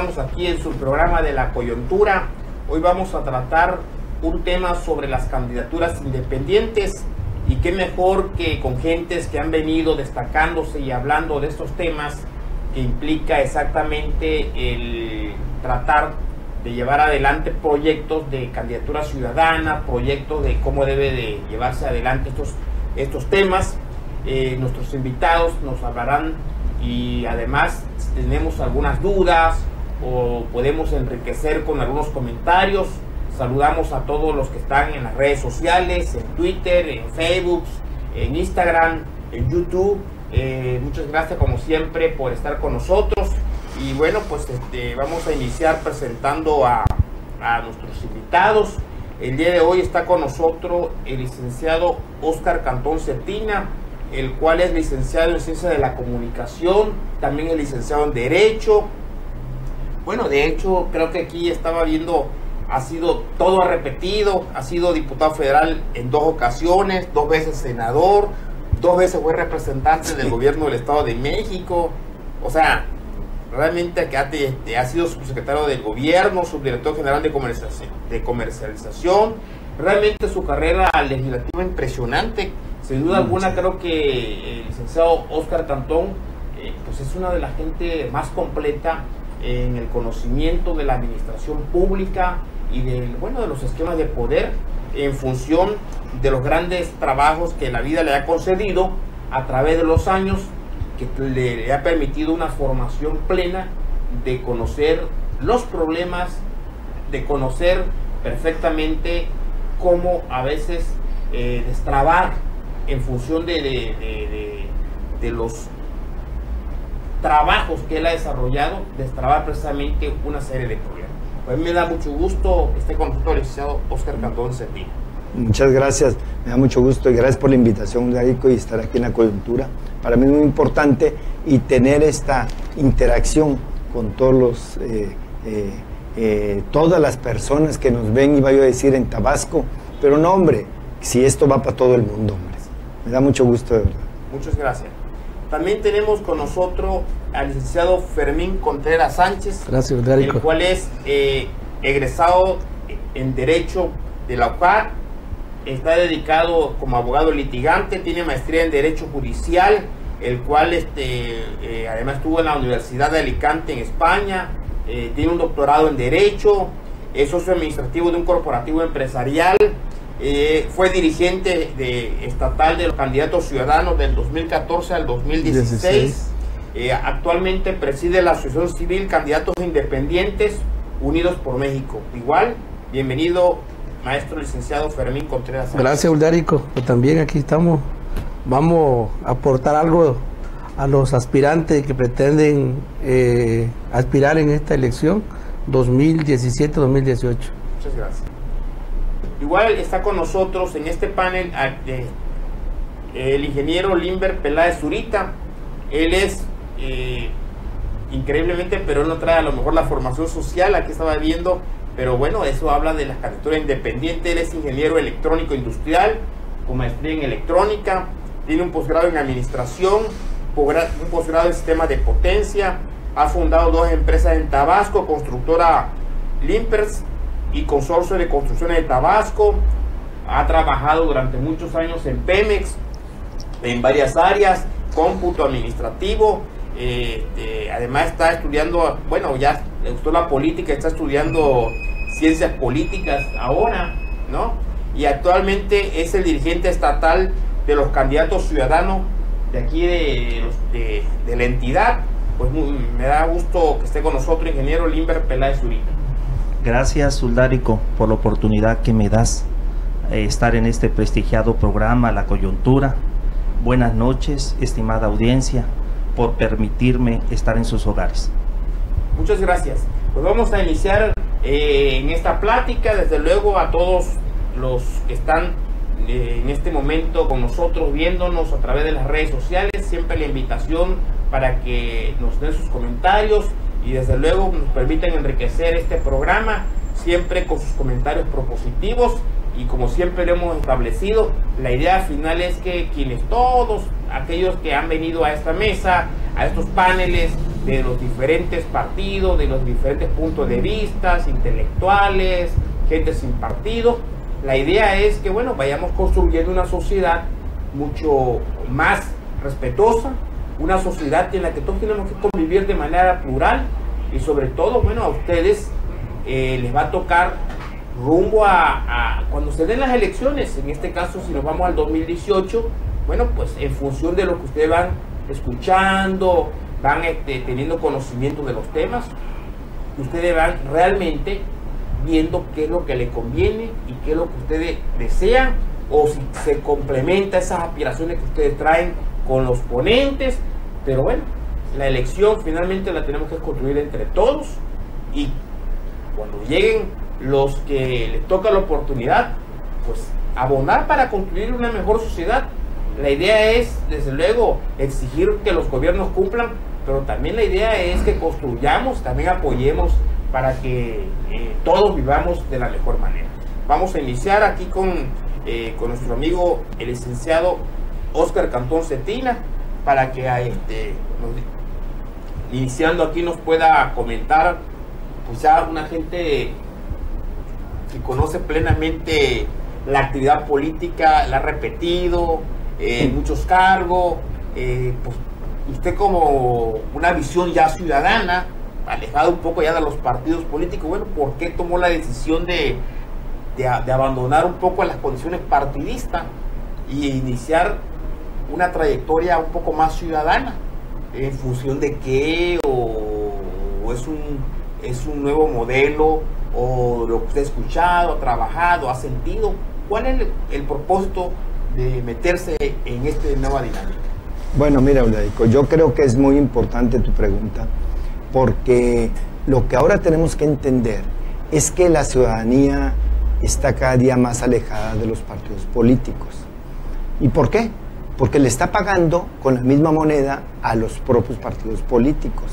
estamos aquí en su programa de la coyuntura. Hoy vamos a tratar un tema sobre las candidaturas independientes y qué mejor que con gentes que han venido destacándose y hablando de estos temas que implica exactamente el tratar de llevar adelante proyectos de candidatura ciudadana, proyectos de cómo debe de llevarse adelante estos, estos temas. Eh, nuestros invitados nos hablarán y además tenemos algunas dudas o podemos enriquecer con algunos comentarios, saludamos a todos los que están en las redes sociales, en Twitter, en Facebook, en Instagram, en YouTube. Eh, muchas gracias como siempre por estar con nosotros. Y bueno, pues este, vamos a iniciar presentando a, a nuestros invitados. El día de hoy está con nosotros el licenciado Oscar Cantón Cetina, el cual es licenciado en Ciencia de la Comunicación, también es licenciado en Derecho. Bueno, de hecho, creo que aquí estaba viendo, ha sido todo repetido, ha sido diputado federal en dos ocasiones, dos veces senador, dos veces fue representante del gobierno del Estado de México. O sea, realmente que ha, sido subsecretario del gobierno, subdirector general de comercialización, de comercialización. Realmente su carrera legislativa impresionante sin duda alguna creo que el licenciado Oscar Cantón eh, pues es una de las gente más completa en el conocimiento de la administración pública y del, bueno, de los esquemas de poder en función de los grandes trabajos que la vida le ha concedido a través de los años que le ha permitido una formación plena de conocer los problemas, de conocer perfectamente cómo a veces eh, destrabar en función de, de, los trabajos que él ha desarrollado, destrabar precisamente una serie de problemas. Pues me da mucho gusto que esté con nosotros el licenciado Oscar Cantón Cetina. Muchas gracias, me da mucho gusto y gracias por la invitación, Garico, y estar aquí en la coyuntura. Para mí es muy importante y tener esta interacción con todos los, eh, eh, eh, todas las personas que nos ven, iba yo a decir, en Tabasco, pero no, hombre, si esto va para todo el mundo, hombre. Me da mucho gusto, de verdad. Muchas gracias. También tenemos con nosotros al licenciado Fermín Contreras Sánchez, gracias, el cual es eh, egresado en Derecho de la UCAR, está dedicado como abogado litigante, tiene maestría en Derecho Judicial, el cual este, eh, además estuvo en la Universidad de Alicante en España, eh, tiene un doctorado en Derecho, es socio administrativo de un corporativo empresarial, eh, fue dirigente de, estatal de los candidatos ciudadanos del 2014 al 2016. Eh, actualmente preside la Asociación Civil Candidatos Independientes Unidos por México. Igual, bienvenido, maestro licenciado Fermín Contreras. Gracias, Uldarico. Pues también aquí estamos. Vamos a aportar algo a los aspirantes que pretenden eh, aspirar en esta elección 2017-2018. Muchas gracias. Igual está con nosotros en este panel el ingeniero Limber Peláez Zurita. Él es eh, increíblemente, pero él no trae a lo mejor la formación social, aquí estaba viendo, pero bueno, eso habla de la candidatura independiente. Él es ingeniero electrónico industrial, con maestría en electrónica, tiene un posgrado en administración, un posgrado en sistema de potencia, ha fundado dos empresas en Tabasco, constructora Limpers y Consorcio de Construcciones de Tabasco. Ha trabajado durante muchos años en Pemex, en varias áreas, cómputo administrativo. Eh, eh, además está estudiando, bueno, ya le gustó la política, está estudiando ciencias políticas ahora, ¿no? Y actualmente es el dirigente estatal de los candidatos ciudadanos de aquí de, de, la entidad. Pues me da gusto que esté con nosotros, ingeniero Limber Peláez Zurita. Gracias, Suldárico, por la oportunidad que me das de estar en este prestigiado programa La Coyuntura. Buenas noches, estimada audiencia, por permitirme estar en sus hogares. Muchas gracias. Pues vamos a iniciar eh, en esta plática, desde luego a todos los que están eh, en este momento con nosotros viéndonos a través de las redes sociales, siempre la invitación para que nos den sus comentarios y desde luego nos permiten enriquecer este programa siempre con sus comentarios propositivos y como siempre lo hemos establecido, la idea final es que quienes todos aquellos que han venido a esta mesa, a estos paneles, de los diferentes partidos, de los diferentes puntos de vista, intelectuales, gente sin partido. La idea es que, bueno, vayamos construyendo una sociedad mucho más respetuosa, una sociedad en la que todos tenemos que convivir de manera plural y sobre todo, bueno, a ustedes eh, les va a tocar rumbo a, cuando se den las elecciones, en este caso si nos vamos al 2018, bueno, pues en función de lo que ustedes van escuchando, van este, teniendo conocimiento de los temas, ustedes van realmente viendo qué es lo que les conviene y qué es lo que ustedes desean o si se complementa esas aspiraciones que ustedes traen con los ponentes, pero bueno, la elección finalmente la tenemos que construir entre todos y cuando lleguen los que les toca la oportunidad, pues abonar para construir una mejor sociedad. La idea es, desde luego, exigir que los gobiernos cumplan, pero también la idea es que construyamos, también apoyemos para que eh, todos vivamos de la mejor manera. Vamos a iniciar aquí con, eh, con nuestro amigo el licenciado Oscar Cantón Cetina para que este, iniciando aquí nos pueda comentar pues ya una gente que conoce plenamente la actividad política, la ha repetido en eh, muchos cargos, eh, pues usted como una visión ya ciudadana, alejado un poco ya de los partidos políticos, bueno, ¿por qué tomó la decisión de, de, abandonar un poco las condiciones partidistas y iniciar una trayectoria un poco más ciudadana? ¿En función de qué? ¿O, es, un, es un nuevo modelo? o lo que usted ha escuchado, ha trabajado, ha sentido? ¿Cuál es el, propósito de meterse en esta nueva dinámica? Bueno, mira, Euladico, yo creo que es muy importante tu pregunta, porque lo que ahora tenemos que entender es que la ciudadanía está cada día más alejada de los partidos políticos. ¿Y por qué? Porque le está pagando con la misma moneda a los propios partidos políticos.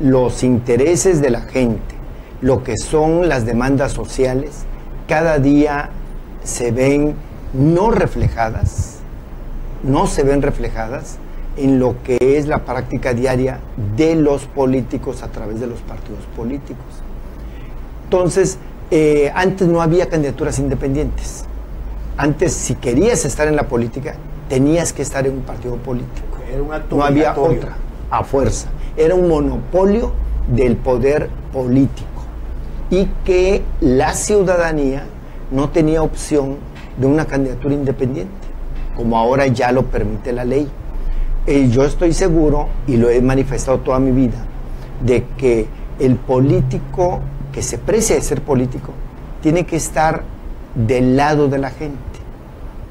Los intereses de la gente, lo que son las demandas sociales cada día se ven no reflejadas, no se ven reflejadas en lo que es la práctica diaria de los políticos a través de los partidos políticos. Entonces, eh, antes no había candidaturas independientes. Antes, si querías estar en la política, tenías que estar en un partido político. no había otra, a fuerza. Era un monopolio del poder político y que la ciudadanía no tenía opción de una candidatura independiente, como ahora ya lo permite la ley. Y yo estoy seguro, y lo he manifestado toda mi vida, de que el político que se precia de ser político tiene que estar del lado de la gente,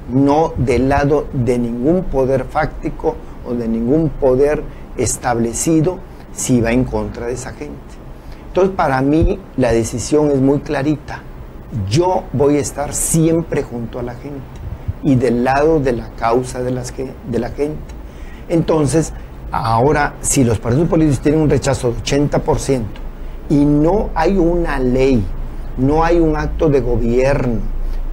no del lado de ningún poder fáctico o de ningún poder establecido si va en contra de esa gente. Entonces, para mí la decisión es muy clarita. Yo voy a estar siempre junto a la gente y del lado de la causa de, las de la gente. Entonces, ahora, si los partidos políticos tienen un rechazo de 80% y no hay una ley, no hay un acto de gobierno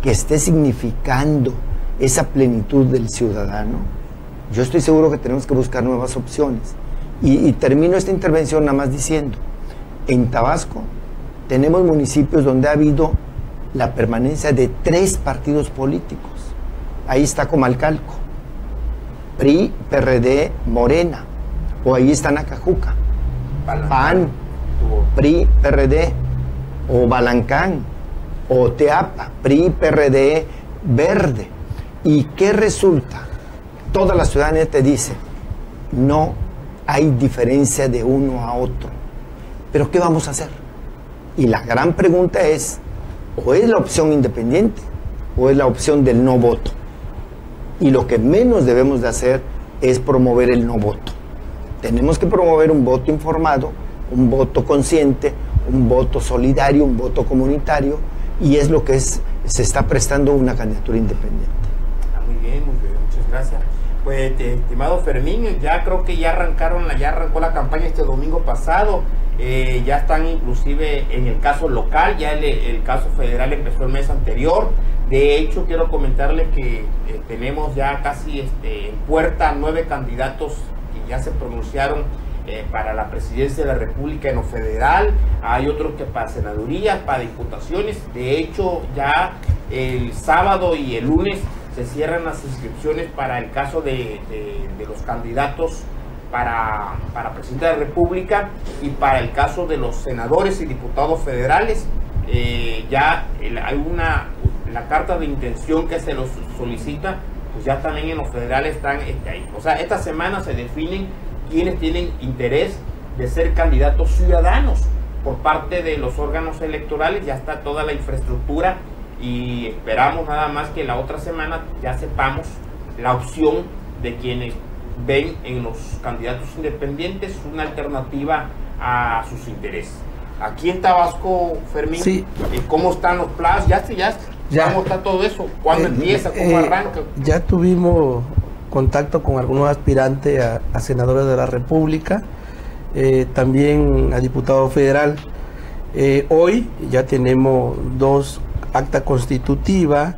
que esté significando esa plenitud del ciudadano, yo estoy seguro que tenemos que buscar nuevas opciones. Y, y termino esta intervención nada más diciendo, en Tabasco tenemos municipios donde ha habido la permanencia de tres partidos políticos. Ahí está Comalcalco, PRI, PRD, Morena, o ahí está Nacajuca, PAN, PRI, PRD, o Balancán, o Teapa, PRI, PRD, Verde. ¿Y qué resulta? Toda la ciudadanía te dice, no hay diferencia de uno a otro pero ¿qué vamos a hacer? Y la gran pregunta es, o es la opción independiente o es la opción del no voto. Y lo que menos debemos de hacer es promover el no voto. Tenemos que promover un voto informado, un voto consciente, un voto solidario, un voto comunitario, y es lo que es, se está prestando una candidatura independiente. Muy bien, muchas gracias. Pues, estimado Fermín, ya creo que ya arrancaron, ya arrancó la campaña este domingo pasado. Eh, ya están inclusive en el caso local, ya el, caso federal empezó el mes anterior. De hecho, quiero comentarles que eh, tenemos ya casi este, en puerta nueve candidatos que ya se pronunciaron eh, para la presidencia de la República en lo federal, hay otros que para senadurías, para diputaciones. De hecho, ya el sábado y el lunes se cierran las inscripciones para el caso de, los candidatos para, para, presidente de la República y para el caso de los senadores y diputados federales. Eh, ya hay una, la carta de intención que se los solicita, pues ya también en los federales están, este, ahí. o sea, esta semana se definen quienes tienen interés de ser candidatos ciudadanos por parte de los órganos electorales, ya está toda la infraestructura y esperamos nada más que la otra semana ya sepamos la opción de quienes ven en los candidatos independientes una alternativa a sus intereses. Aquí en Tabasco, Fermín, eh, ¿cómo están los plazos? Ya, ya, ya, ¿Cómo está todo eso? ¿Cuándo eh, empieza? ¿Cómo eh, arranca? Ya tuvimos contacto con algunos aspirantes a, senadores de la República, también a diputado federal. hoy ya tenemos dos acta constitutiva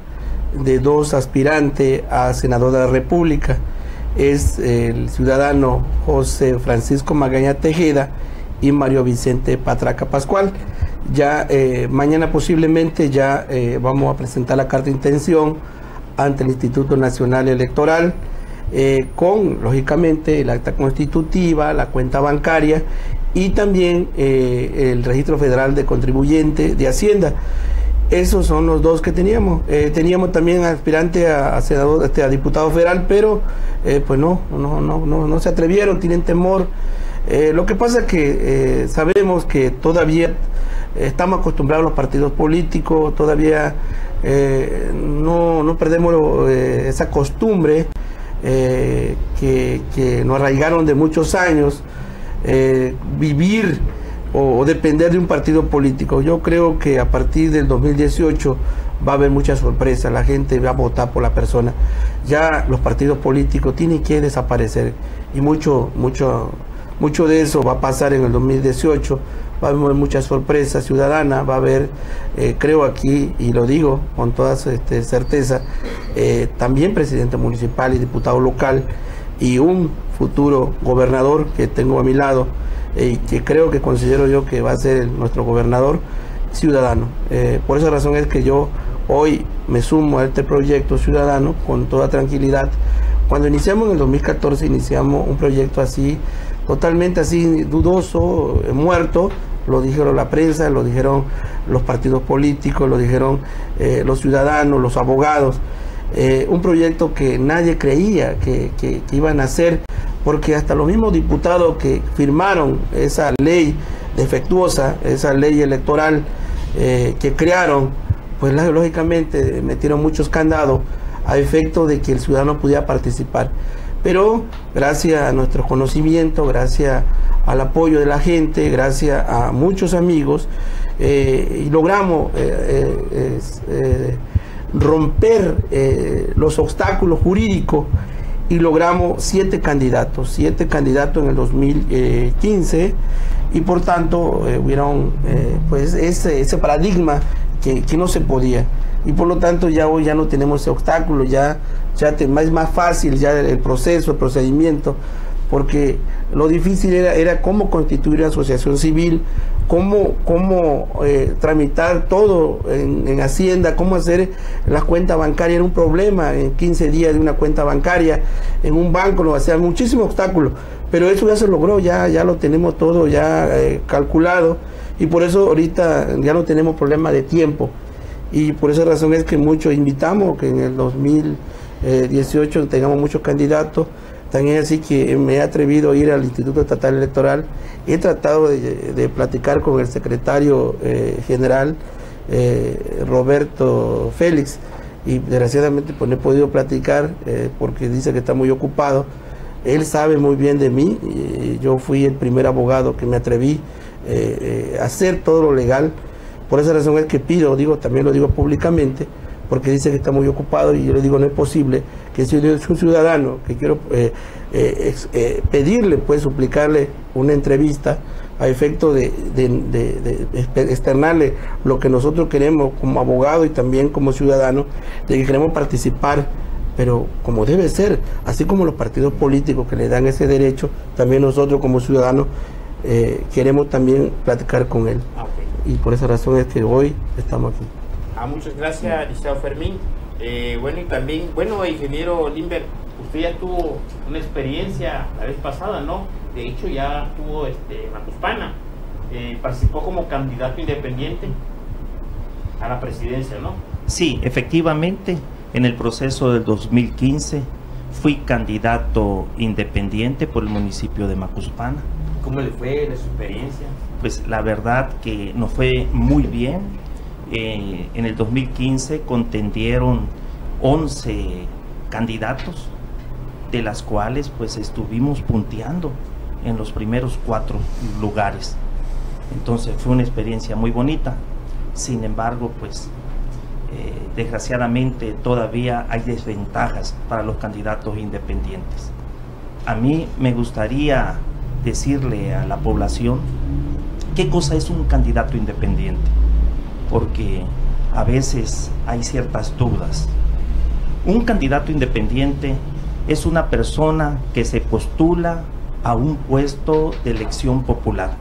de dos aspirantes a senador de la República. Es el ciudadano José Francisco Magaña Tejeda y Mario Vicente Patraca Pascual. Ya eh, mañana posiblemente ya eh, vamos a presentar la carta de intención ante el Instituto Nacional Electoral eh, con, lógicamente, el acta constitutiva, la cuenta bancaria y también el registro federal de contribuyente de Hacienda. Esos son los dos que teníamos. Eh, teníamos también aspirante a, senador, este, a diputado federal, pero eh, pues no, no, no, no, no se atrevieron, tienen temor. Eh, lo que pasa es que sabemos que todavía estamos acostumbrados a los partidos políticos, todavía no, no, perdemos esa costumbre que, que, nos arraigaron de muchos años, vivir o, depender de un partido político. Yo creo que a partir del 2018 va a haber mucha sorpresa, la gente va a votar por la persona. Ya los partidos políticos tienen que desaparecer y mucho, mucho, mucho de eso va a pasar en el 2018. Va a haber mucha sorpresa ciudadana, va a haber, eh, creo aquí, y lo digo con toda este, certeza, eh, también presidente municipal y diputado local y un futuro gobernador que tengo a mi lado y que creo que considero yo que va a ser nuestro gobernador ciudadano. Eh, por esa razón es que yo hoy me sumo a este proyecto ciudadano con toda tranquilidad. Cuando iniciamos en el 2014, iniciamos un proyecto así, totalmente así dudoso, eh, muerto, lo dijeron la prensa, lo dijeron los partidos políticos, lo dijeron eh, los ciudadanos, los abogados. Un proyecto que nadie creía que, iban a hacer porque hasta los mismos diputados que firmaron esa ley defectuosa, esa ley electoral eh, que crearon, pues lógicamente metieron muchos candados a efecto de que el ciudadano pudiera participar. Pero gracias a nuestro conocimiento, gracias al apoyo de la gente, gracias a muchos amigos, eh, y logramos eh, romper los obstáculos jurídicos y logramos siete candidatos, siete candidatos en el 2015 y por tanto eh, hubieron eh, pues ese, ese paradigma que, no se podía. Y por lo tanto ya hoy ya no tenemos ese obstáculo, ya, ya es más fácil ya el, proceso, el procedimiento, porque lo difícil era, era cómo constituir una asociación civil, cómo, cómo eh, tramitar todo en, Hacienda, cómo hacer la cuenta bancaria, era un problema en 15 días de una cuenta bancaria, en un banco, lo hacía muchísimos obstáculos, pero eso ya se logró, ya, ya lo tenemos todo ya eh, calculado. Y por eso ahorita ya no tenemos problema de tiempo. Y por esa razón es que muchos invitamos que en el 2018 tengamos muchos candidatos también así que me he atrevido a ir al Instituto Estatal Electoral. He tratado de, platicar con el secretario eh, general eh, Roberto Félix y desgraciadamente pues no he podido platicar eh, porque dice que está muy ocupado. Él sabe muy bien de mí. Yo fui el primer abogado que me atreví a hacer todo lo legal. Por esa razón es que pido, digo, también lo digo públicamente, porque dice que está muy ocupado y yo le digo no es posible que si yo soy un ciudadano que quiero eh, eh, eh, pedirle, pues suplicarle una entrevista a efecto de, externarle lo que nosotros queremos como abogado y también como ciudadano, de que queremos participar pero como debe ser, así como los partidos políticos que le dan ese derecho, también nosotros como ciudadanos eh, queremos también platicar con él. Ah. Y por esa razón es que hoy estamos aquí. Ah, muchas gracias, Liceo Fermín. Eh, bueno, y también, bueno, ingeniero Limber, usted ya tuvo una experiencia la vez pasada, ¿no? De hecho, ya tuvo este, Macuspana. Eh, participó como candidato independiente a la presidencia, ¿no? Sí, efectivamente, en el proceso del 2015 fui candidato independiente por el municipio de Macuspana. ¿Cómo le fue la su experiencia? Pues la verdad que nos fue muy bien. En el 2015 contendieron 11 candidatos, de las cuales pues estuvimos punteando en los primeros cuatro lugares. Entonces fue una experiencia muy bonita. Sin embargo, pues eh, desgraciadamente todavía hay desventajas para los candidatos independientes. A mí me gustaría decirle a la población qué cosa es un candidato independiente, porque a veces hay ciertas dudas. Un candidato independiente es una persona que se postula a un puesto de elección popular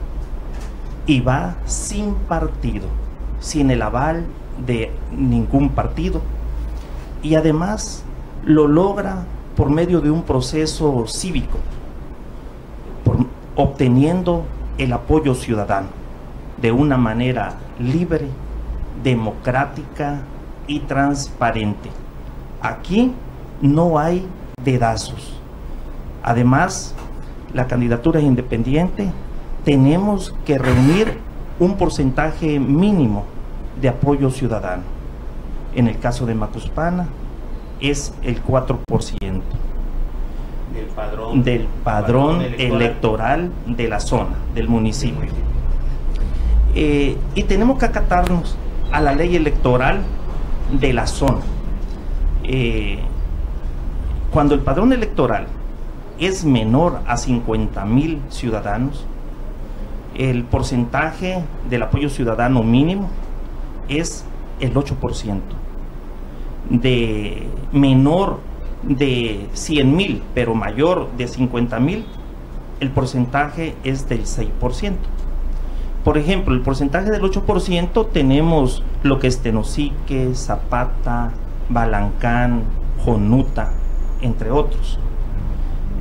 y va sin partido, sin el aval de ningún partido y además lo logra por medio de un proceso cívico, obteniendo el apoyo ciudadano de una manera libre, democrática y transparente. Aquí no hay dedazos. Además, la candidatura es independiente, tenemos que reunir un porcentaje mínimo de apoyo ciudadano. En el caso de Macuspana es el 4% Del padrón, del padrón electoral de la zona, del municipio. Eh, y tenemos que acatarnos a la ley electoral de la zona. Eh, cuando el padrón electoral es menor a 50 mil ciudadanos, el porcentaje del apoyo ciudadano mínimo es el 8%. De menor de 100 mil, pero mayor de 50 mil, el porcentaje es del 6%. Por ejemplo, el porcentaje del 8% tenemos lo que es Tenosique, Zapata, Balancán, Jonuta, entre otros.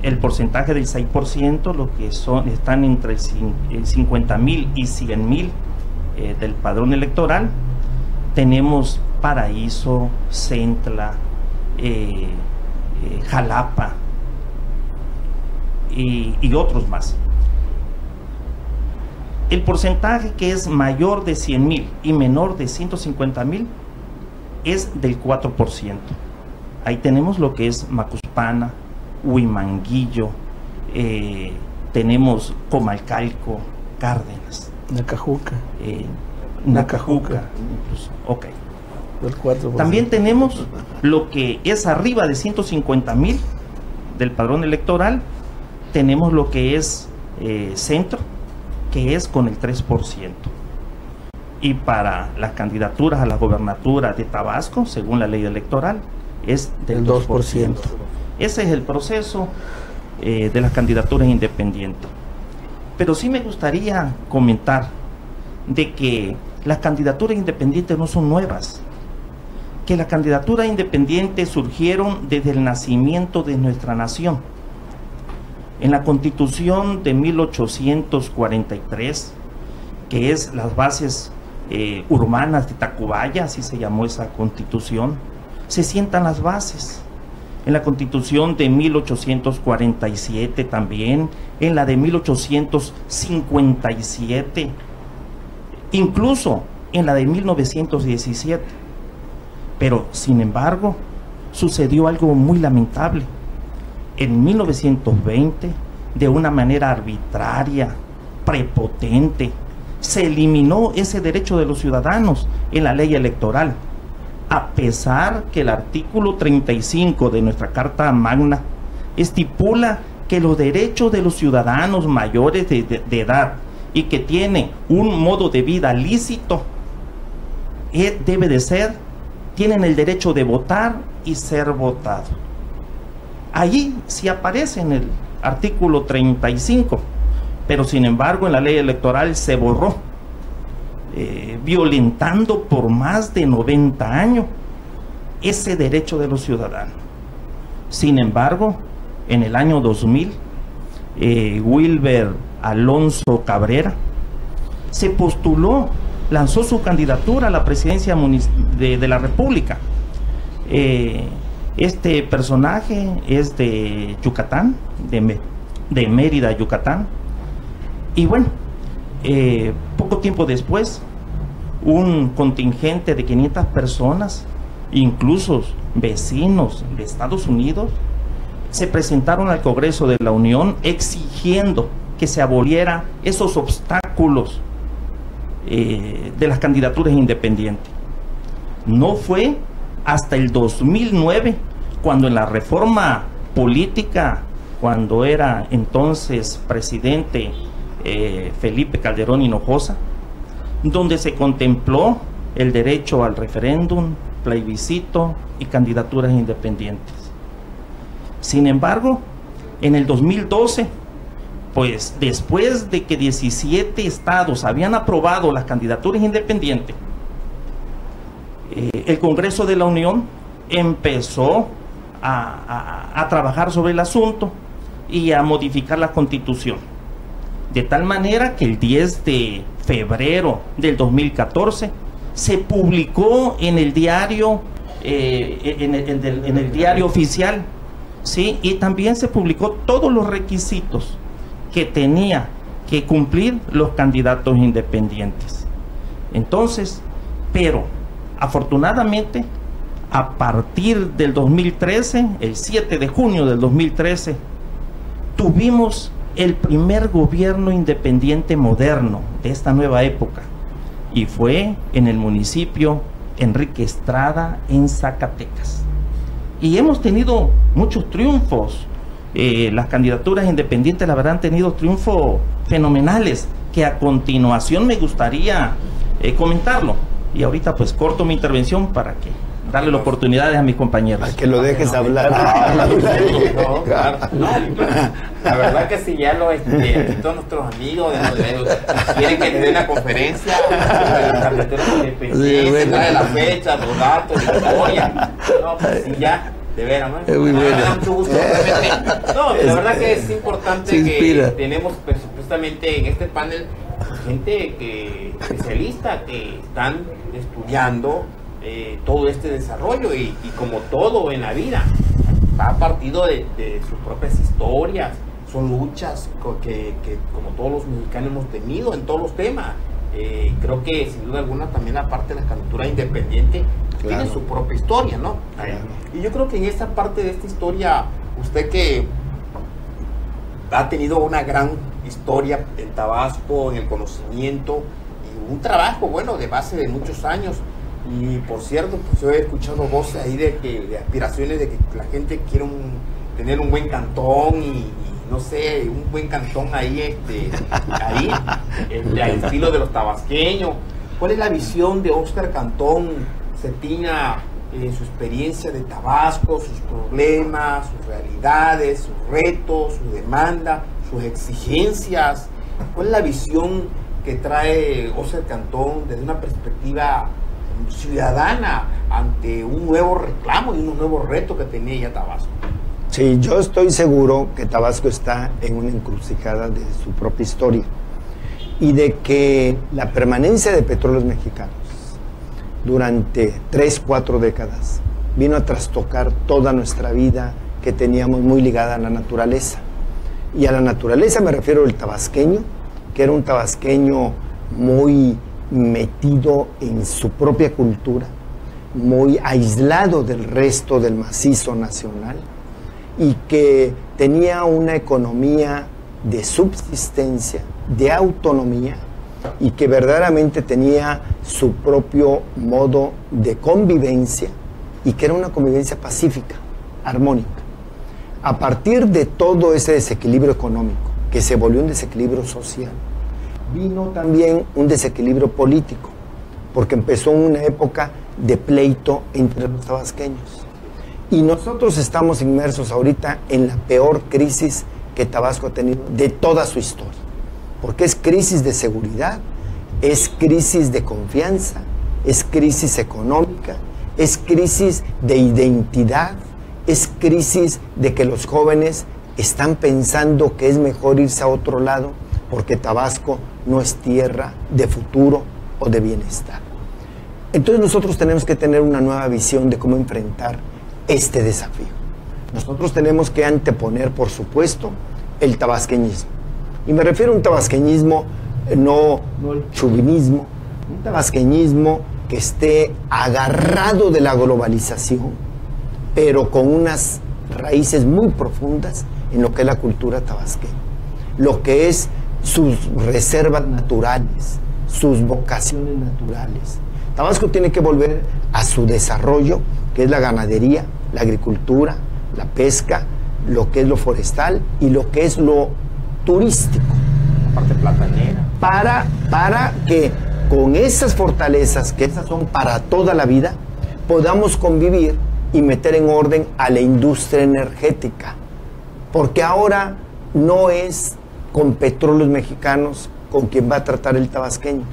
El porcentaje del 6%, lo que son, están entre 50 mil y 100 mil eh, del padrón electoral, tenemos Paraíso, Centla, eh, eh, Jalapa y otros más. El porcentaje que es mayor de 100 mil y menor de 150 mil es del 4%. Ahí tenemos lo que es Macuspana, Huimanguillo, eh, tenemos Comalcalco, Cárdenas, Nacajuca, eh, Nacajuca. Incluso. Ok. el 4%. También tenemos lo que es arriba de 150 mil del padrón electoral. Tenemos lo que es eh, centro, que es con el 3%. Y para las candidaturas a la gobernatura de Tabasco, según la ley electoral, es del El 2%. 2%. Ese es el proceso eh, de las candidaturas independientes. Pero sí me gustaría comentar de que las candidaturas independientes no son nuevas, que las candidaturas independientes surgieron desde el nacimiento de nuestra nación. En la constitución de 1843, que es las bases eh, urbanas de Tacubaya, así se llamó esa constitución, se sientan las bases. En la constitución de 1847 también, en la de 1857, incluso en la de 1917. Pero, sin embargo, sucedió algo muy lamentable. En 1920, de una manera arbitraria, prepotente, se eliminó ese derecho de los ciudadanos en la ley electoral, a pesar que el artículo 35 de nuestra Carta Magna estipula que los derechos de los ciudadanos mayores de, edad y que tienen un modo de vida lícito eh, debe de ser, tienen el derecho de votar y ser votado. Allí sí aparece en el artículo 35, pero sin embargo en la ley electoral se borró, eh, violentando por más de 90 años ese derecho de los ciudadanos. Sin embargo, en el año 2000, eh, Wilber Alonso Cabrera se postuló, lanzó su candidatura a la presidencia de, la República. Eh, este personaje es de Yucatán, de, Mérida, Yucatán. Y bueno, eh, poco tiempo después, un contingente de 500 personas, incluso vecinos de Estados Unidos, se presentaron al Congreso de la Unión exigiendo que se aboliera esos obstáculos eh, de las candidaturas independientes. No fue hasta el 2009 cuando en la reforma política, cuando era entonces presidente eh, Felipe Calderón Hinojosa, donde se contempló el derecho al referéndum, plebiscito y candidaturas independientes. Sin embargo, en el 2012, pues después de que 17 estados habían aprobado las candidaturas independientes, eh, el Congreso de la Unión empezó a, trabajar sobre el asunto y a modificar la constitución. De tal manera que el 10 de febrero del 2014 se publicó en el diario, eh, en, el, diario oficial, ¿sí? y también se publicó todos los requisitos que tenía que cumplir los candidatos independientes. Entonces, pero afortunadamente, a partir del 2013, el 7 de junio del 2013, tuvimos el primer gobierno independiente moderno de esta nueva época y fue en el municipio Enrique Estrada en Zacatecas. Y hemos tenido muchos triunfos. Eh, las candidaturas independientes, la verdad, han tenido triunfos fenomenales que a continuación me gustaría eh, comentarlo. Y ahorita pues corto mi intervención para que darle la oportunidad a mis compañeros. Para que lo dejes hablar. la verdad que si ya lo este, todos nuestros amigos quieren que les dé una conferencia, de la fecha, los datos, la historia. No, pues si ya. De veras, ¿no? Es muy bueno. Me da mucho gusto. No, la verdad que es importante que tenemos pues, supuestamente en este panel gente que especialista que están estudiando eh, todo este desarrollo y, como todo en la vida, va partido de, sus propias historias, son luchas que, como todos los mexicanos hemos tenido en todos los temas. Eh, creo que sin duda alguna también la parte de la candidatura independiente tiene su propia historia, ¿no? Y yo creo que en esa parte de esta historia, usted que ha tenido una gran historia en Tabasco, en el conocimiento y un trabajo, bueno, de base de muchos años, y por cierto, pues yo he escuchado voces ahí de que de aspiraciones de que la gente quiere tener un buen cantón y, no sé, un buen cantón ahí, este, ahí, este, al estilo de los tabasqueños. ¿Cuál es la visión de Oscar Cantón Cetina en su experiencia de Tabasco, sus problemas, sus realidades, sus retos, su demanda, sus exigencias? ¿Cuál es la visión que trae Oscar Cantón desde una perspectiva ciudadana ante un nuevo reclamo y un nuevo reto que tenía ya Tabasco. Sí, yo estoy seguro que Tabasco está en una encrucijada de su propia historia y de que la permanencia de petróleos mexicanos durante tres, cuatro décadas vino a trastocar toda nuestra vida que teníamos muy ligada a la naturaleza. Y a la naturaleza me refiero al tabasqueño, que era un tabasqueño muy metido en su propia cultura, muy aislado del resto del macizo nacional y que tenía una economía de subsistencia, de autonomía y que verdaderamente tenía su propio modo de convivencia y que era una convivencia pacífica, armónica. A partir de todo ese desequilibrio económico, que se volvió un desequilibrio social, vino también un desequilibrio político, porque empezó una época de pleito entre los tabasqueños. Y nosotros estamos inmersos ahorita en la peor crisis que Tabasco ha tenido de toda su historia. Porque es crisis de seguridad, es crisis de confianza, es crisis económica, es crisis de identidad, es crisis de que los jóvenes están pensando que es mejor irse a otro lado porque Tabasco no es tierra de futuro o de bienestar. Entonces nosotros tenemos que tener una nueva visión de cómo enfrentar este desafío. Nosotros tenemos que anteponer, por supuesto, el tabasqueñismo. Y me refiero a un tabasqueñismo, eh, no, no el un tabasqueñismo que esté agarrado de la globalización, pero con unas raíces muy profundas en lo que es la cultura tabasqueña, lo que es sus reservas naturales, sus vocaciones naturales. Tabasco tiene que volver a su desarrollo, que es la ganadería, la agricultura, la pesca, lo que es lo forestal y lo que es lo turístico. La parte platanera. Para, para que con esas fortalezas, que esas son para toda la vida, podamos convivir y meter en orden a la industria energética. Porque ahora no es con petróleos mexicanos con quien va a tratar el tabasqueño.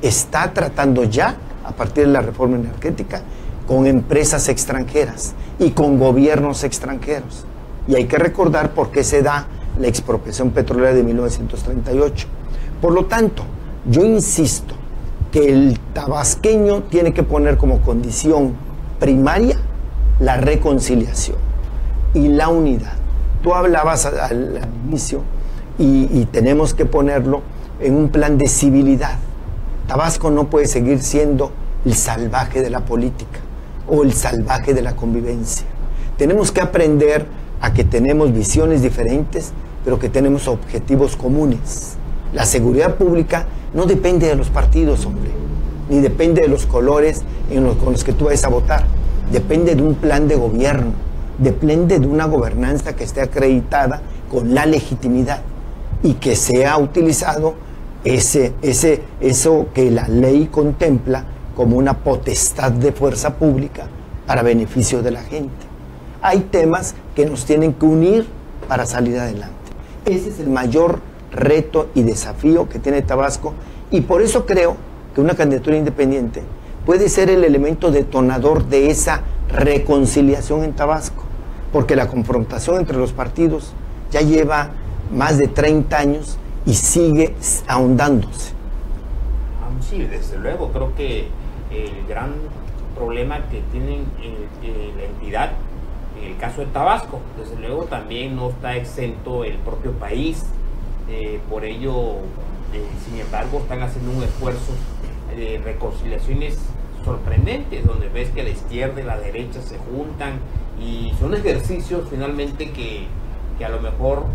Está tratando ya, a partir de la reforma energética, con empresas extranjeras y con gobiernos extranjeros. Y hay que recordar por qué se da la expropiación petrolera de 1938. Por lo tanto, yo insisto que el tabasqueño tiene que poner como condición primaria la reconciliación y la unidad. Tú hablabas al, inicio y, tenemos que ponerlo en un plan de civilidad. Tabasco no puede seguir siendo el salvaje de la política o el salvaje de la convivencia. Tenemos que aprender a que tenemos visiones diferentes, pero que tenemos objetivos comunes. La seguridad pública no depende de los partidos, hombre, ni depende de los colores en con los que tú vayas a votar. Depende de un plan de gobierno, depende de una gobernanza que esté acreditada con la legitimidad y que sea utilizado ese, ese, eso que la ley contempla como una potestad de fuerza pública para beneficio de la gente hay temas que nos tienen que unir para salir adelante. Ese es el mayor reto y desafío que tiene Tabasco y por eso creo que una candidatura independiente puede ser el elemento detonador de esa reconciliación en Tabasco, porque la confrontación entre los partidos ya lleva más de 30 años y sigue ahondándose. Ah, sí, desde luego, creo que el gran problema que tiene eh, la entidad en el caso de Tabasco, desde luego también no está exento el propio país, eh, por ello, eh, sin embargo, están haciendo un esfuerzo de reconciliaciones sorprendentes, donde ves que la izquierda y la derecha se juntan y son ejercicios finalmente que, que a lo mejor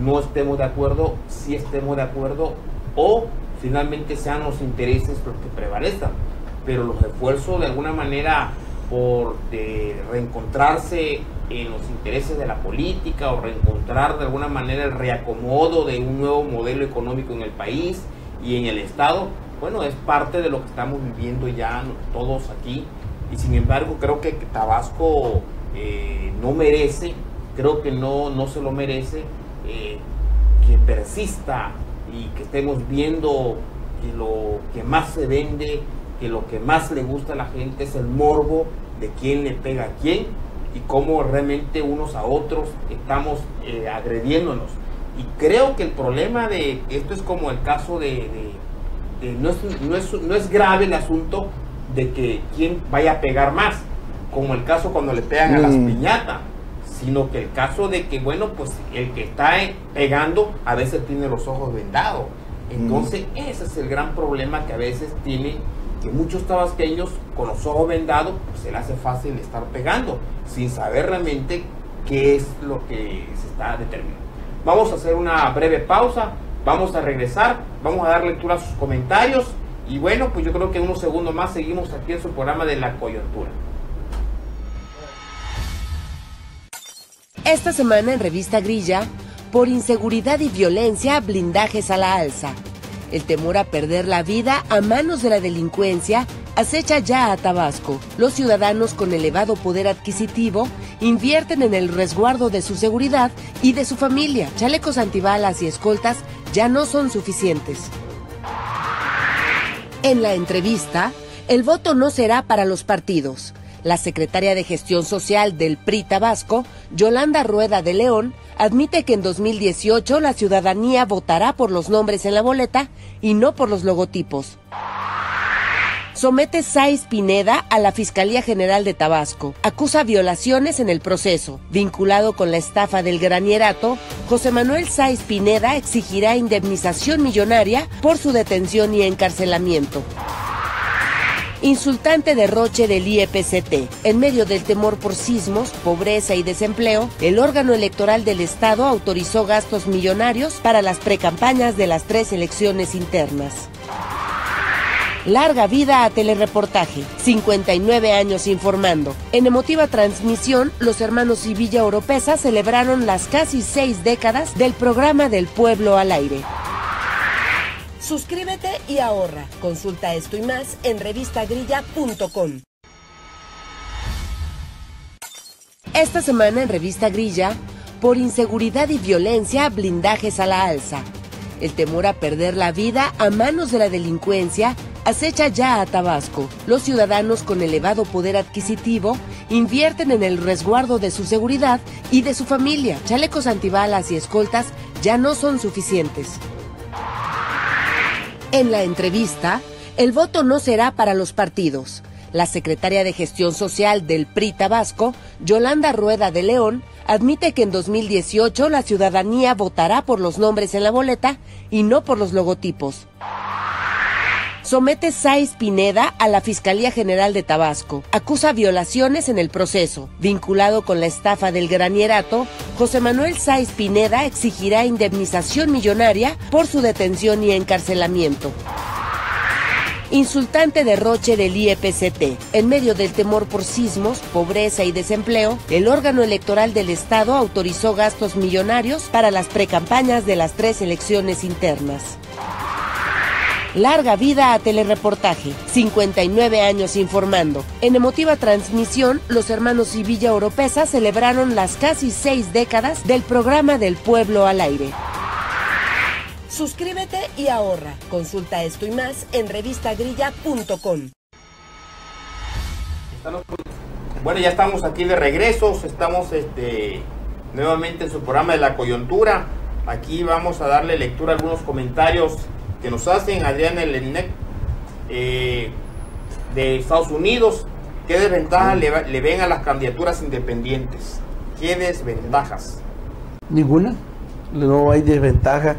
no estemos de acuerdo, si estemos de acuerdo o finalmente sean los intereses los que prevalezcan. Pero los esfuerzos de alguna manera por reencontrarse en los intereses de la política o reencontrar de alguna manera el reacomodo de un nuevo modelo económico en el país y en el Estado, bueno, es parte de lo que estamos viviendo ya todos aquí. Y sin embargo, creo que Tabasco eh, no merece, creo que no, no se lo merece, eh, que persista y que estemos viendo que lo que más se vende, que lo que más le gusta a la gente es el morbo de quién le pega a quién y cómo realmente unos a otros estamos eh, agrediéndonos. Y creo que el problema de esto es como el caso de, no, es, no, es, grave el asunto de que quién vaya a pegar más, como el caso cuando le pegan a las mm. piñatas, sino que el caso de que, bueno, pues el que está pegando a veces tiene los ojos vendados. Entonces, mm. ese es el gran problema que a veces tiene que muchos tabasqueños con los ojos vendados pues, se le hace fácil estar pegando sin saber realmente qué es lo que se está determinando. Vamos a hacer una breve pausa, vamos a regresar, vamos a dar lectura a sus comentarios y bueno, pues yo creo que en unos segundos más seguimos aquí en su programa de la coyuntura. Esta semana en Revista Grilla, por inseguridad y violencia, blindajes a la alza el temor a perder la vida a manos de la delincuencia acecha ya a Tabasco. Los ciudadanos con elevado poder adquisitivo invierten en el resguardo de su seguridad y de su familia. Chalecos antibalas y escoltas ya no son suficientes. En la entrevista, el voto no será para los partidos. La secretaria de Gestión Social del PRI Tabasco, Yolanda Rueda de León, admite que en 2018 la ciudadanía votará por los nombres en la boleta y no por los logotipos. Somete Saiz Pineda a la Fiscalía General de Tabasco. Acusa violaciones en el proceso. Vinculado con la estafa del granierato, José Manuel Saiz Pineda exigirá indemnización millonaria por su detención y encarcelamiento. Insultante derroche del IEPCT. En medio del temor por sismos, pobreza y desempleo, el órgano electoral del Estado autorizó gastos millonarios para las precampañas de las tres elecciones internas. Larga vida a telereportaje. 59 años informando. En emotiva transmisión, los hermanos Civilla Oropesa celebraron las casi seis décadas del programa del pueblo al aire. Suscríbete y ahorra. Consulta esto y más en revistagrilla.com. Esta semana en Revista Grilla, por inseguridad y violencia, blindajes a la alza. El temor a perder la vida a manos de la delincuencia acecha ya a Tabasco. Los ciudadanos con elevado poder adquisitivo invierten en el resguardo de su seguridad y de su familia. Chalecos antibalas y escoltas ya no son suficientes. En la entrevista, el voto no será para los partidos. La secretaria de Gestión Social del PRI Tabasco, Yolanda Rueda de León, admite que en 2018 la ciudadanía votará por los nombres en la boleta y no por los logotipos somete Saiz Pineda a la Fiscalía General de Tabasco. Acusa violaciones en el proceso. Vinculado con la estafa del granierato, José Manuel Saiz Pineda exigirá indemnización millonaria por su detención y encarcelamiento. Insultante derroche del IEPCT. En medio del temor por sismos, pobreza y desempleo, el órgano electoral del Estado autorizó gastos millonarios para las precampañas de las tres elecciones internas. Larga vida a telereportaje. 59 años informando. En emotiva transmisión, los hermanos Civilla Oropesa celebraron las casi seis décadas del programa del pueblo al aire. Suscríbete y ahorra. Consulta esto y más en revistagrilla.com. Bueno, ya estamos aquí de regreso. Estamos este, nuevamente en su programa de la coyuntura. Aquí vamos a darle lectura a algunos comentarios que nos hacen Adrián Elenek eh, de Estados Unidos. ¿Qué desventajas le, ven a las candidaturas independientes? ¿Qué desventajas? Ninguna. No hay desventaja.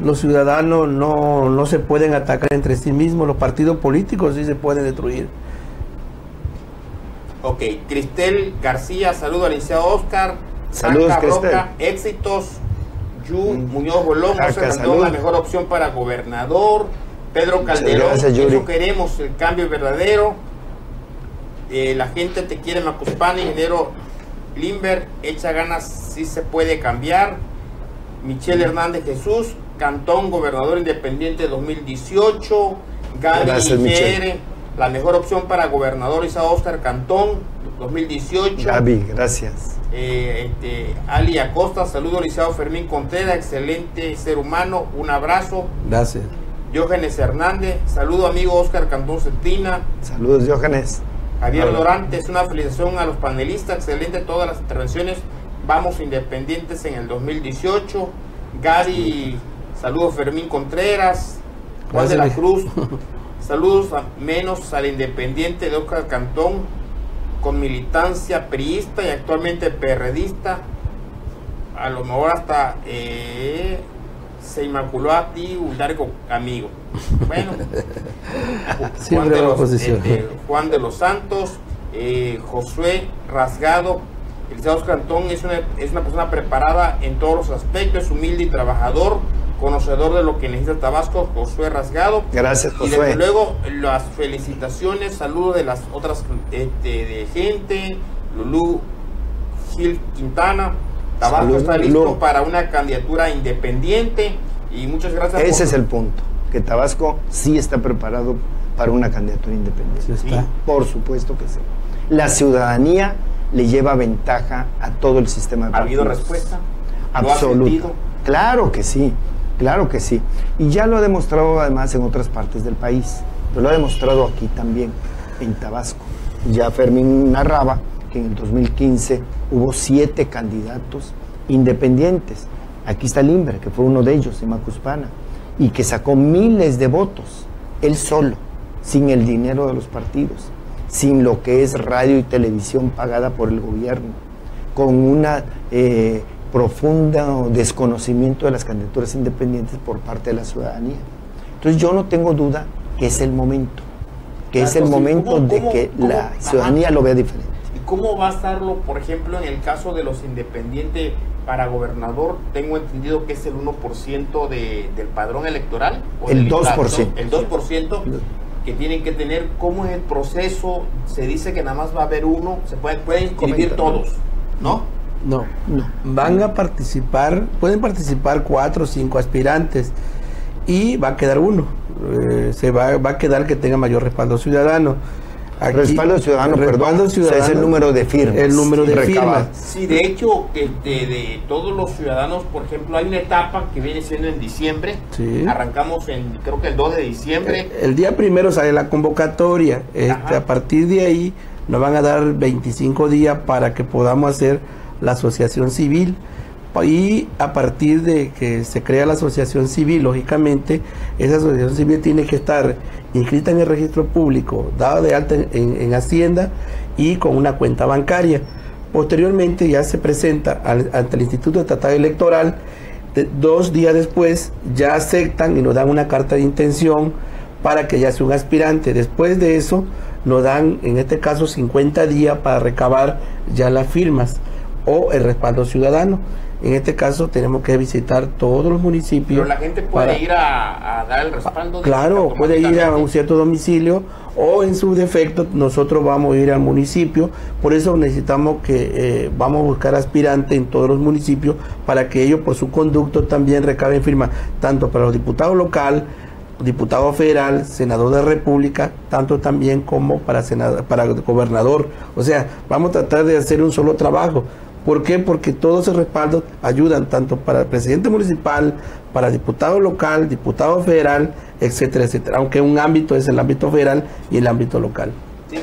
Los ciudadanos no, no se pueden atacar entre sí mismos. Los partidos políticos sí se pueden destruir. Ok, Cristel García, saludo al licenciado Oscar. Saludos, Roca, éxitos. Yu mm. Muñoz Bolón, la mejor opción para gobernador. Pedro Calderón, eso queremos, el cambio verdadero. Eh, la gente te quiere Macuspana, ingeniero Limber, echa ganas, si se puede cambiar. Michelle Hernández Jesús, Cantón, gobernador independiente 2018. Gaby la mejor opción para gobernador es a Oscar Cantón 2018. Gaby, gracias. Eh, este, Ali Acosta, saludo Liceo Fermín Contreras, excelente ser humano, un abrazo. Gracias. Diógenes Hernández, saludo amigo Oscar Cantón Cetina. Saludos Diógenes. Javier Dorantes, una felicitación a los panelistas, excelente todas las intervenciones. Vamos independientes en el 2018. Gary, saludos Fermín Contreras. Juan de la Cruz, saludos a menos al independiente de Oscar Cantón con militancia priista y actualmente perredista, a lo mejor hasta eh, se inmaculó a ti un largo amigo. Bueno, Juan de, los, este, Juan de, los, Santos, eh, Josué Rasgado, el Oscar Cantón es una, es una persona preparada en todos los aspectos, humilde y trabajador, conocedor de lo que necesita Tabasco, Josué Rasgado. Gracias, Josué. Y desde luego las felicitaciones, saludos de las otras este, de gente, Lulú Gil Quintana. Tabasco está listo para una candidatura independiente y muchas gracias. Ese es el punto, que Tabasco sí está preparado para una candidatura independiente. Sí está. Por supuesto que sí. La ciudadanía le lleva ventaja a todo el sistema de ¿Ha habido respuesta? ¿Lo ha Absoluto. sentido? Claro que sí, claro que sí. Y ya lo ha demostrado además en otras partes del país. Pero lo ha demostrado aquí también, en Tabasco. Ya Fermín narraba que en el 2015 hubo siete candidatos independientes. Aquí está Limber, que fue uno de ellos, en Macuspana, y que sacó miles de votos, él solo, sin el dinero de los partidos, sin lo que es radio y televisión pagada por el gobierno, con una eh, profundo desconocimiento de las candidaturas independientes por parte de la ciudadanía. Entonces yo no tengo duda que es el momento, que es el sí. momento ¿Cómo- de cómo- que cómo? la Ajá. ciudadanía lo vea diferente. ¿Y cómo va a estarlo, por ejemplo, en el caso de los independientes para gobernador? Tengo entendido que es el 1% de, del padrón electoral. ¿o El del 2%. El 2% que tienen que tener. ¿Cómo es el proceso? Se dice que nada más va a haber uno. Se puede, pueden inscribir todos, ¿no? No. No. Van a participar, pueden participar cuatro o cinco aspirantes y va a quedar uno. Eh, se va, va a quedar que tenga mayor respaldo ciudadano. Aquí- Respaldo ciudadano, respaldo perdón, o sea, es el ciudadano, número de firmas El número de firmas. Sí, de hecho, este, de todos los ciudadanos, por ejemplo, hay una etapa que viene siendo en diciembre. Sí. Arrancamos en, creo que el 2 de diciembre. El día primero sale la convocatoria. Este, a partir de ahí nos van a dar 25 días para que podamos hacer la asociación civil. Y a partir de que se crea la asociación civil, lógicamente, esa asociación civil tiene que estar inscrita en el registro público, dada de alta en, en- en Hacienda y con una cuenta bancaria. Posteriormente ya se presenta ante el Instituto Estatal Electoral de- dos días después ya aceptan y nos dan una carta de intención para que ya sea un aspirante. Después de eso nos dan, en este caso, 50 días para recabar ya las firmas o el respaldo ciudadano. En este caso tenemos que visitar todos los municipios. Pero la gente puede para- ir a, a dar el respaldo. Claro, puede ir a un cierto domicilio o en su defecto nosotros vamos a ir al municipio. Por eso necesitamos que eh, vamos a buscar aspirantes en todos los municipios para que ellos por su conducto también recaben firmas, tanto para los diputados local, diputado federal, senador de la república, tanto también como para, senador, para gobernador. O sea, vamos a tratar de hacer un solo trabajo. ¿Por qué? Porque todos esos respaldos ayudan tanto para el presidente municipal, para diputado local, diputado federal, etcétera, etcétera. Aunque un ámbito es el ámbito federal y el ámbito local. Sí,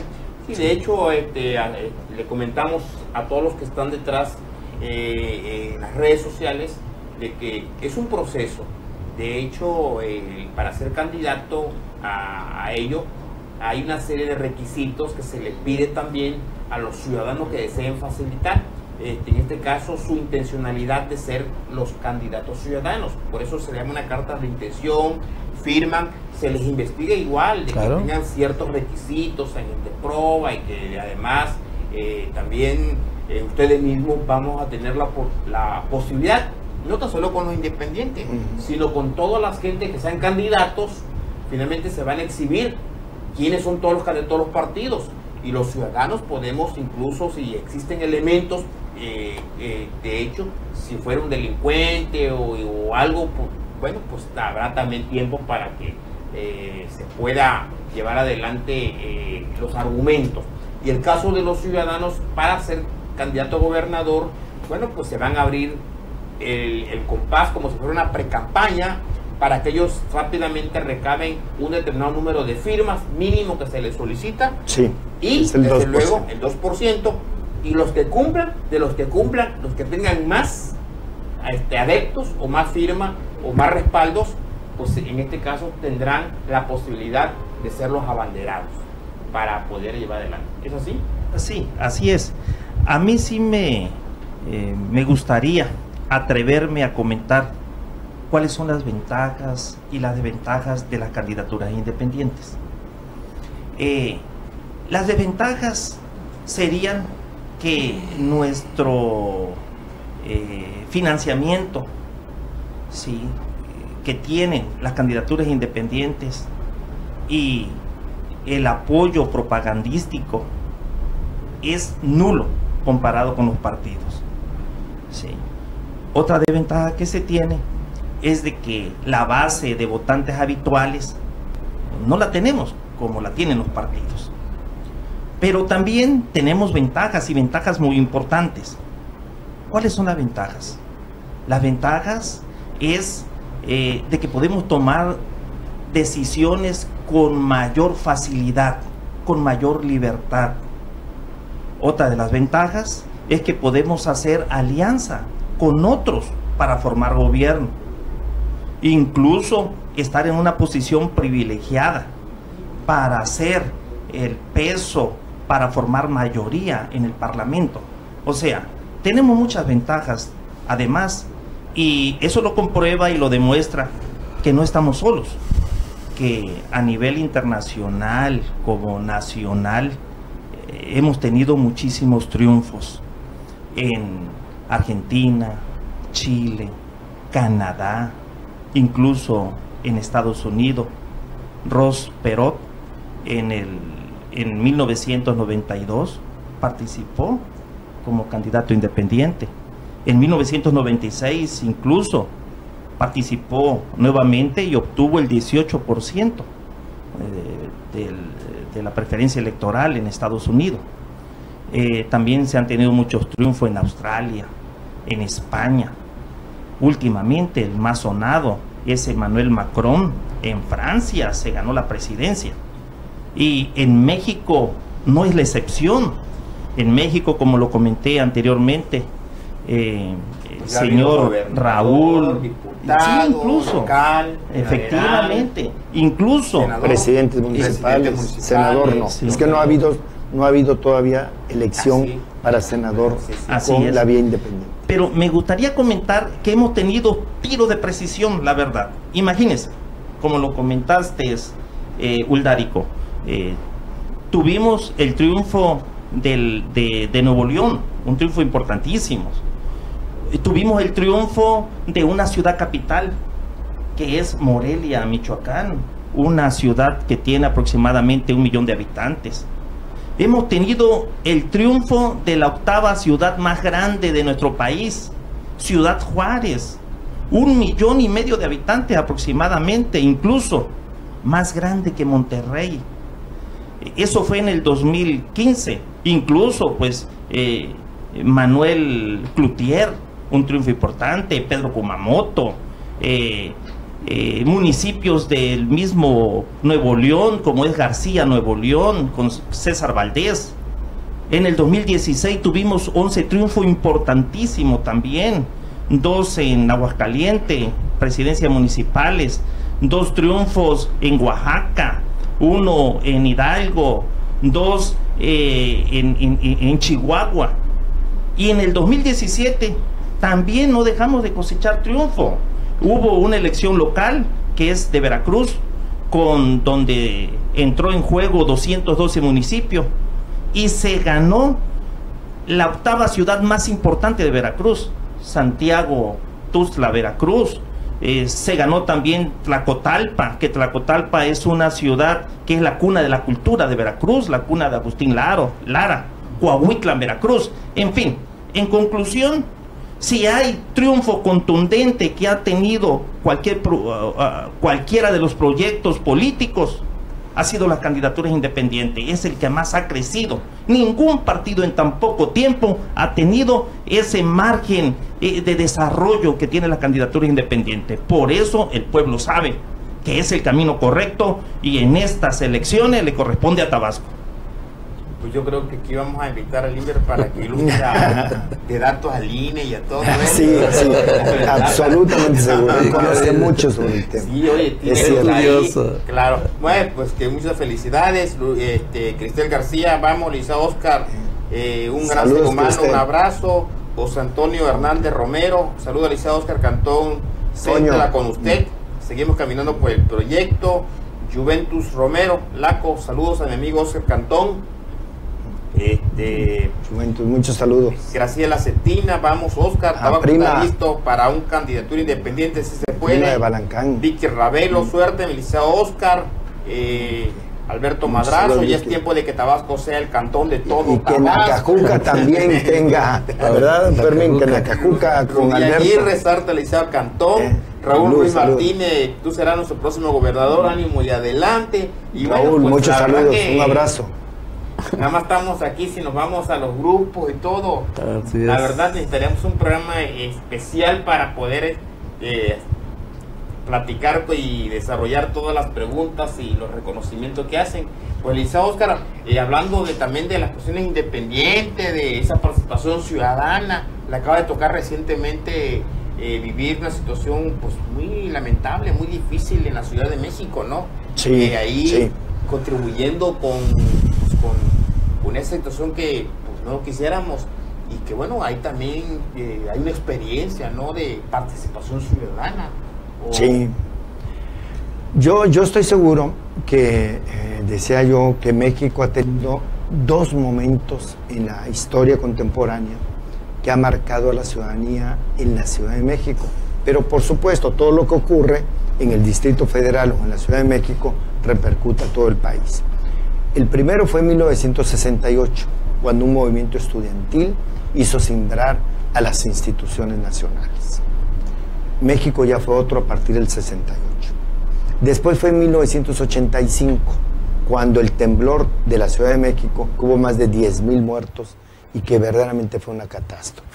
Sí, de hecho, este, eh, le comentamos a todos los que están detrás eh, en las redes sociales de que es un proceso. De hecho, eh, para ser candidato a, a ello, hay una serie de requisitos que se le pide también a los ciudadanos que deseen facilitar. Este, en este caso, su intencionalidad de ser los candidatos ciudadanos. Por eso se le llama una carta de intención, firman, se les investiga igual, de Claro. que tengan ciertos requisitos en el de prueba y que además eh, también eh, ustedes mismos vamos a tener la, po- la posibilidad, no tan solo con los independientes, sino con todas las gente que sean candidatos, finalmente se van a exhibir quiénes son todos los candidatos de todos los partidos. Y los ciudadanos podemos incluso, si existen elementos, eh, eh, de hecho, si fuera un delincuente o, o algo, pues, bueno, pues habrá también tiempo para que eh, se pueda llevar adelante los argumentos. Y el caso de los ciudadanos para ser candidato a gobernador, bueno, pues se van a abrir el, el compás como si fuera una pre-campaña para que ellos rápidamente recaben un determinado número de firmas mínimo que se les solicita Sí. y el desde 2%. luego el 2% y los que cumplan, de los que cumplan, los que tengan más este, adeptos o más firmas o más respaldos, pues en este caso tendrán la posibilidad de ser los abanderados para poder llevar adelante. ¿Es así? Sí, así es. A mí sí me, eh, me gustaría atreverme a comentar cuáles son las ventajas y las desventajas de las candidaturas independientes. Eh, las desventajas serían que nuestro eh, financiamiento sí, que tienen las candidaturas independientes y el apoyo propagandístico es nulo comparado con los partidos. Sí. Otra desventaja que se tiene es de que la base de votantes habituales no la tenemos como la tienen los partidos. Pero también tenemos ventajas y ventajas muy importantes. ¿Cuáles son las ventajas? Las ventajas es eh, de que podemos tomar decisiones con mayor facilidad, con mayor libertad. Otra de las ventajas es que podemos hacer alianza con otros para formar gobierno. Incluso estar en una posición privilegiada para hacer el peso para formar mayoría en el Parlamento. O sea, tenemos muchas ventajas, además, y eso lo comprueba y lo demuestra que no estamos solos, que a nivel internacional como nacional eh, hemos tenido muchísimos triunfos en Argentina, Chile, Canadá, incluso en Estados Unidos. Ross Perot en, el, en 1992 participó como candidato independiente. En 1996 incluso participó nuevamente y obtuvo el 18% de, de, la preferencia electoral en Estados Unidos. Eh, también se han tenido muchos triunfos en Australia, en España. Últimamente el más sonado es Emmanuel Macron. En Francia se ganó la presidencia. Y en México no es la excepción. En México, como lo comenté anteriormente, eh, el señor Raúl, diputado, incluso, efectivamente, incluso presidentes municipales, senador no, es que no ha habido no ha habido todavía elección para senador con la vía independiente. Pero me gustaría comentar que hemos tenido tiro de precisión, la verdad. Imagínense, como lo comentaste, eh, Uldarico, eh, tuvimos el triunfo de, Nuevo León, un triunfo importantísimo. Tuvimos el triunfo de una ciudad capital, que es Morelia, Michoacán, una ciudad que tiene aproximadamente un millón de habitantes. Hemos tenido el triunfo de la octava ciudad más grande de nuestro país, Ciudad Juárez, un millón y medio de habitantes aproximadamente, incluso más grande que Monterrey. Eso fue en el 2015. Incluso, pues, eh, Manuel Cloutier, un triunfo importante, Pedro Kumamoto, eh, eh, municipios del mismo Nuevo León, como es García Nuevo León, con César Valdés. En el 2016 tuvimos 11 triunfos importantísimos también, dos en Aguascaliente, presidencias municipales, dos triunfos en Oaxaca, uno en Hidalgo, dos eh, en, Chihuahua. Y en el 2017 también no dejamos de cosechar triunfo. Hubo una elección local que es de Veracruz, con donde entró en juego 212 municipios y se ganó la octava ciudad más importante de Veracruz, Santiago Tuzla, Veracruz, eh, se ganó también Tlacotalpa, que Tlacotalpa es una ciudad que es la cuna de la cultura de Veracruz, la cuna de Agustín Laro, Lara, Coahuitla, Veracruz. En fin, en conclusión, si hay triunfo contundente que ha tenido cualquier, uh, uh, cualquiera de los proyectos políticos, ha sido las candidaturas independientes, es el que más ha crecido. Ningún partido en tan poco tiempo ha tenido ese margen eh, de desarrollo que tiene la candidatura independiente. Por eso el pueblo sabe que es el camino correcto y en estas elecciones le corresponde a Tabasco pues yo creo que aquí vamos a invitar al Inver para que ilustre de datos al INE y a todo eso. Sí, sí, absolutamente seguro. Conoce mucho sobre el tema. Sí, oye, es curioso. Claro. Bueno, pues que muchas felicidades, este, Cristel García, vamos, Lisa Oscar, eh, un gran ser humano, un abrazo. José Antonio Hernández Romero, saludos a Lisa Oscar Cantón, Centra con usted. Seguimos caminando por el proyecto. Juventus Romero, Laco, saludos a mi amigo Oscar Cantón. Este, muchos saludos. Graciela Cetina, vamos Oscar, ah, estaba listo para un candidatura independiente si se puede. de Balancán. Vicky Ravelo, suerte, Melissa Oscar, eh, Alberto Madrazo, ya es tiempo de que Tabasco sea el cantón de todo. Y, que Nacajuca también tenga, la verdad, Fermín, que Nacajuca con Alberto. Aguirre, Sarta Liceo Cantón. Eh. Raúl Ruiz Martínez, tú serás nuestro próximo gobernador, ánimo y adelante. Y Raúl, pues, muchos saludos, un abrazo. Nada más estamos aquí, si nos vamos a los grupos y todo. La verdad necesitaríamos un programa especial para poder eh, platicar y desarrollar todas las preguntas y los reconocimientos que hacen. Pues Lisa Oscar, eh, hablando de, también de las cuestiones independientes, de esa participación ciudadana, le acaba de tocar recientemente eh, vivir una situación pues muy lamentable, muy difícil en la Ciudad de México, ¿no? Sí. Eh, ahí contribuyendo con, pues, con, esa situación que pues, no quisiéramos y que bueno, hay también hay una experiencia, ¿no? De participación ciudadana. Sí. Yo, yo estoy seguro que, eh, decía yo, que México ha tenido dos momentos en la historia contemporánea que ha marcado a la ciudadanía en la Ciudad de México. Pero por supuesto, todo lo que ocurre en el Distrito Federal o en la Ciudad de México repercute a todo el país. El primero fue en 1968, cuando un movimiento estudiantil hizo simbrar a las instituciones nacionales. México ya fue otro a partir del 68. Después fue en 1985, cuando el temblor de la Ciudad de México, hubo más de 10.000 muertos y que verdaderamente fue una catástrofe.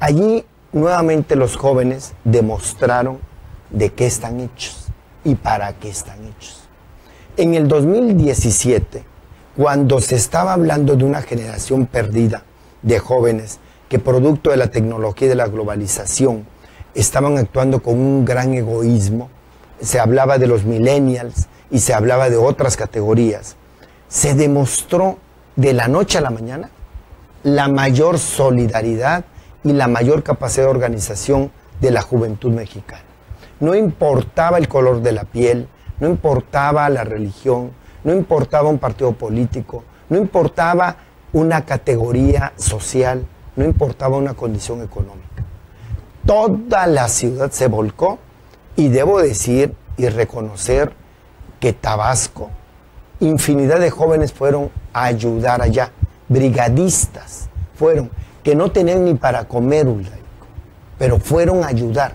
Allí nuevamente los jóvenes demostraron de qué están hechos y para qué están hechos. En el 2017, cuando se estaba hablando de una generación perdida de jóvenes que producto de la tecnología y de la globalización estaban actuando con un gran egoísmo, se hablaba de los millennials y se hablaba de otras categorías, se demostró de la noche a la mañana la mayor solidaridad y la mayor capacidad de organización de la juventud mexicana. No importaba el color de la piel, no importaba la religión, no importaba un partido político, no importaba una categoría social, no importaba una condición económica. Toda la ciudad se volcó y debo decir y reconocer que Tabasco, infinidad de jóvenes fueron a ayudar allá brigadistas fueron, que no tenían ni para comer pero fueron a ayudar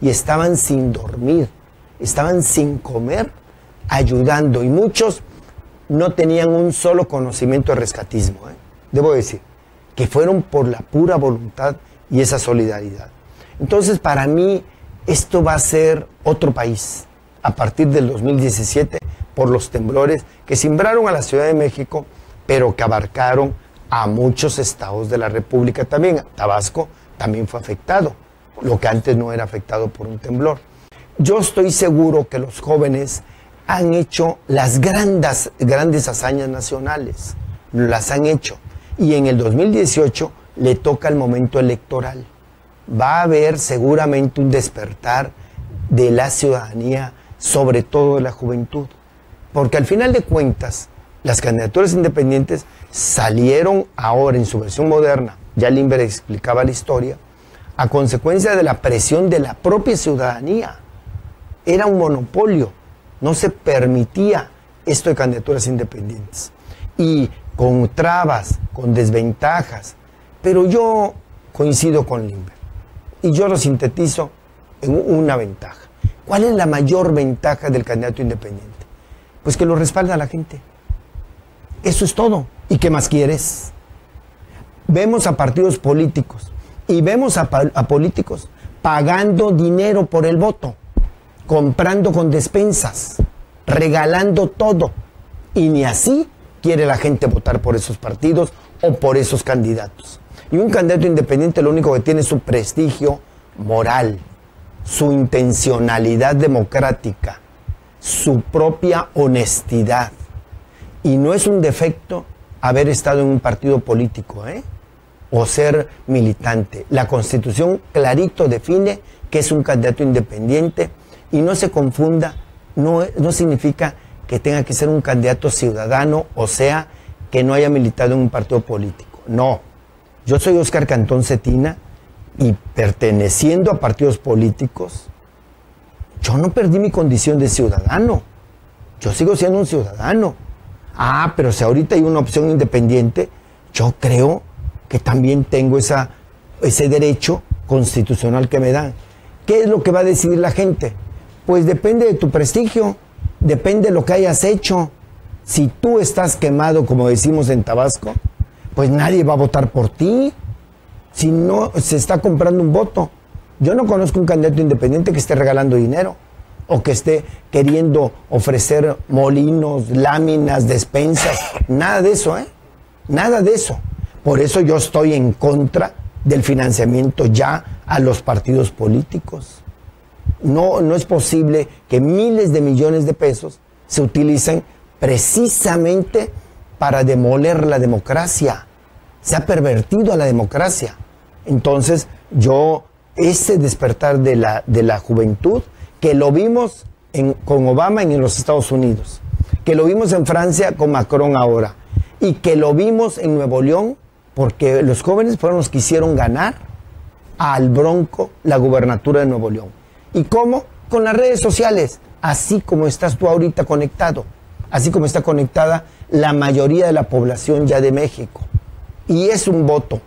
y estaban sin dormir, estaban sin comer, ayudando y muchos no tenían un solo conocimiento de rescatismo, ¿eh? debo decir, que fueron por la pura voluntad y esa solidaridad. Entonces, para mí, esto va a ser otro país a partir del 2017 por los temblores que simbraron a la Ciudad de México pero que abarcaron a muchos estados de la República también. Tabasco también fue afectado, lo que antes no era afectado por un temblor. Yo estoy seguro que los jóvenes han hecho las grandes, grandes hazañas nacionales, las han hecho. Y en el 2018 le toca el momento electoral. Va a haber seguramente un despertar de la ciudadanía, sobre todo de la juventud. Porque al final de cuentas, las candidaturas independientes salieron ahora en su versión moderna, ya Limber explicaba la historia, a consecuencia de la presión de la propia ciudadanía. Era un monopolio, no se permitía esto de candidaturas independientes. Y con trabas, con desventajas, pero yo coincido con Limber y yo lo sintetizo en una ventaja. ¿Cuál es la mayor ventaja del candidato independiente? Pues que lo respalda la gente. Eso es todo. ¿Y qué más quieres? Vemos a partidos políticos y vemos a, políticos pagando dinero por el voto, comprando con despensas, regalando todo. Y ni así quiere la gente votar por esos partidos o por esos candidatos. Y un candidato independiente lo único que tiene es su prestigio moral, su intencionalidad democrática, su propia honestidad. Y no es un defecto haber estado en un partido político, ¿eh? O ser militante. La constitución clarito define que es un candidato independiente y no se confunda, no, no significa que tenga que ser un candidato ciudadano, o sea, que no haya militado en un partido político. No. Yo soy Oscar Cantón Cetina y perteneciendo a partidos políticos, yo no perdí mi condición de ciudadano. Yo sigo siendo un ciudadano Ah, pero si ahorita hay una opción independiente, yo creo que también tengo ese derecho constitucional que me dan. ¿Qué es lo que va a decidir la gente? Pues depende de tu prestigio, depende de lo que hayas hecho. Si tú estás quemado, como decimos en Tabasco, pues nadie va a votar por ti. Si no se está comprando un voto. Yo no conozco un candidato independiente que esté regalando dinero o que esté queriendo ofrecer molinos, láminas, despensas. Nada de eso, ¿eh? Nada de eso. Por eso yo estoy en contra del financiamiento ya a los partidos políticos. No, no es posible que miles de millones de pesos se utilicen precisamente para demoler la democracia. Se ha pervertido a la democracia. Entonces, yo, ese despertar de la, de la juventud, que lo vimos con Obama en los Estados Unidos, que lo vimos en Francia con Macron ahora, y que lo vimos en Nuevo León, porque los jóvenes fueron los que hicieron ganar al Bronco la gubernatura de Nuevo León. ¿Y cómo? Con las redes sociales, así como estás tú ahorita conectado, así como está conectada la mayoría de la población ya de México. Y es un voto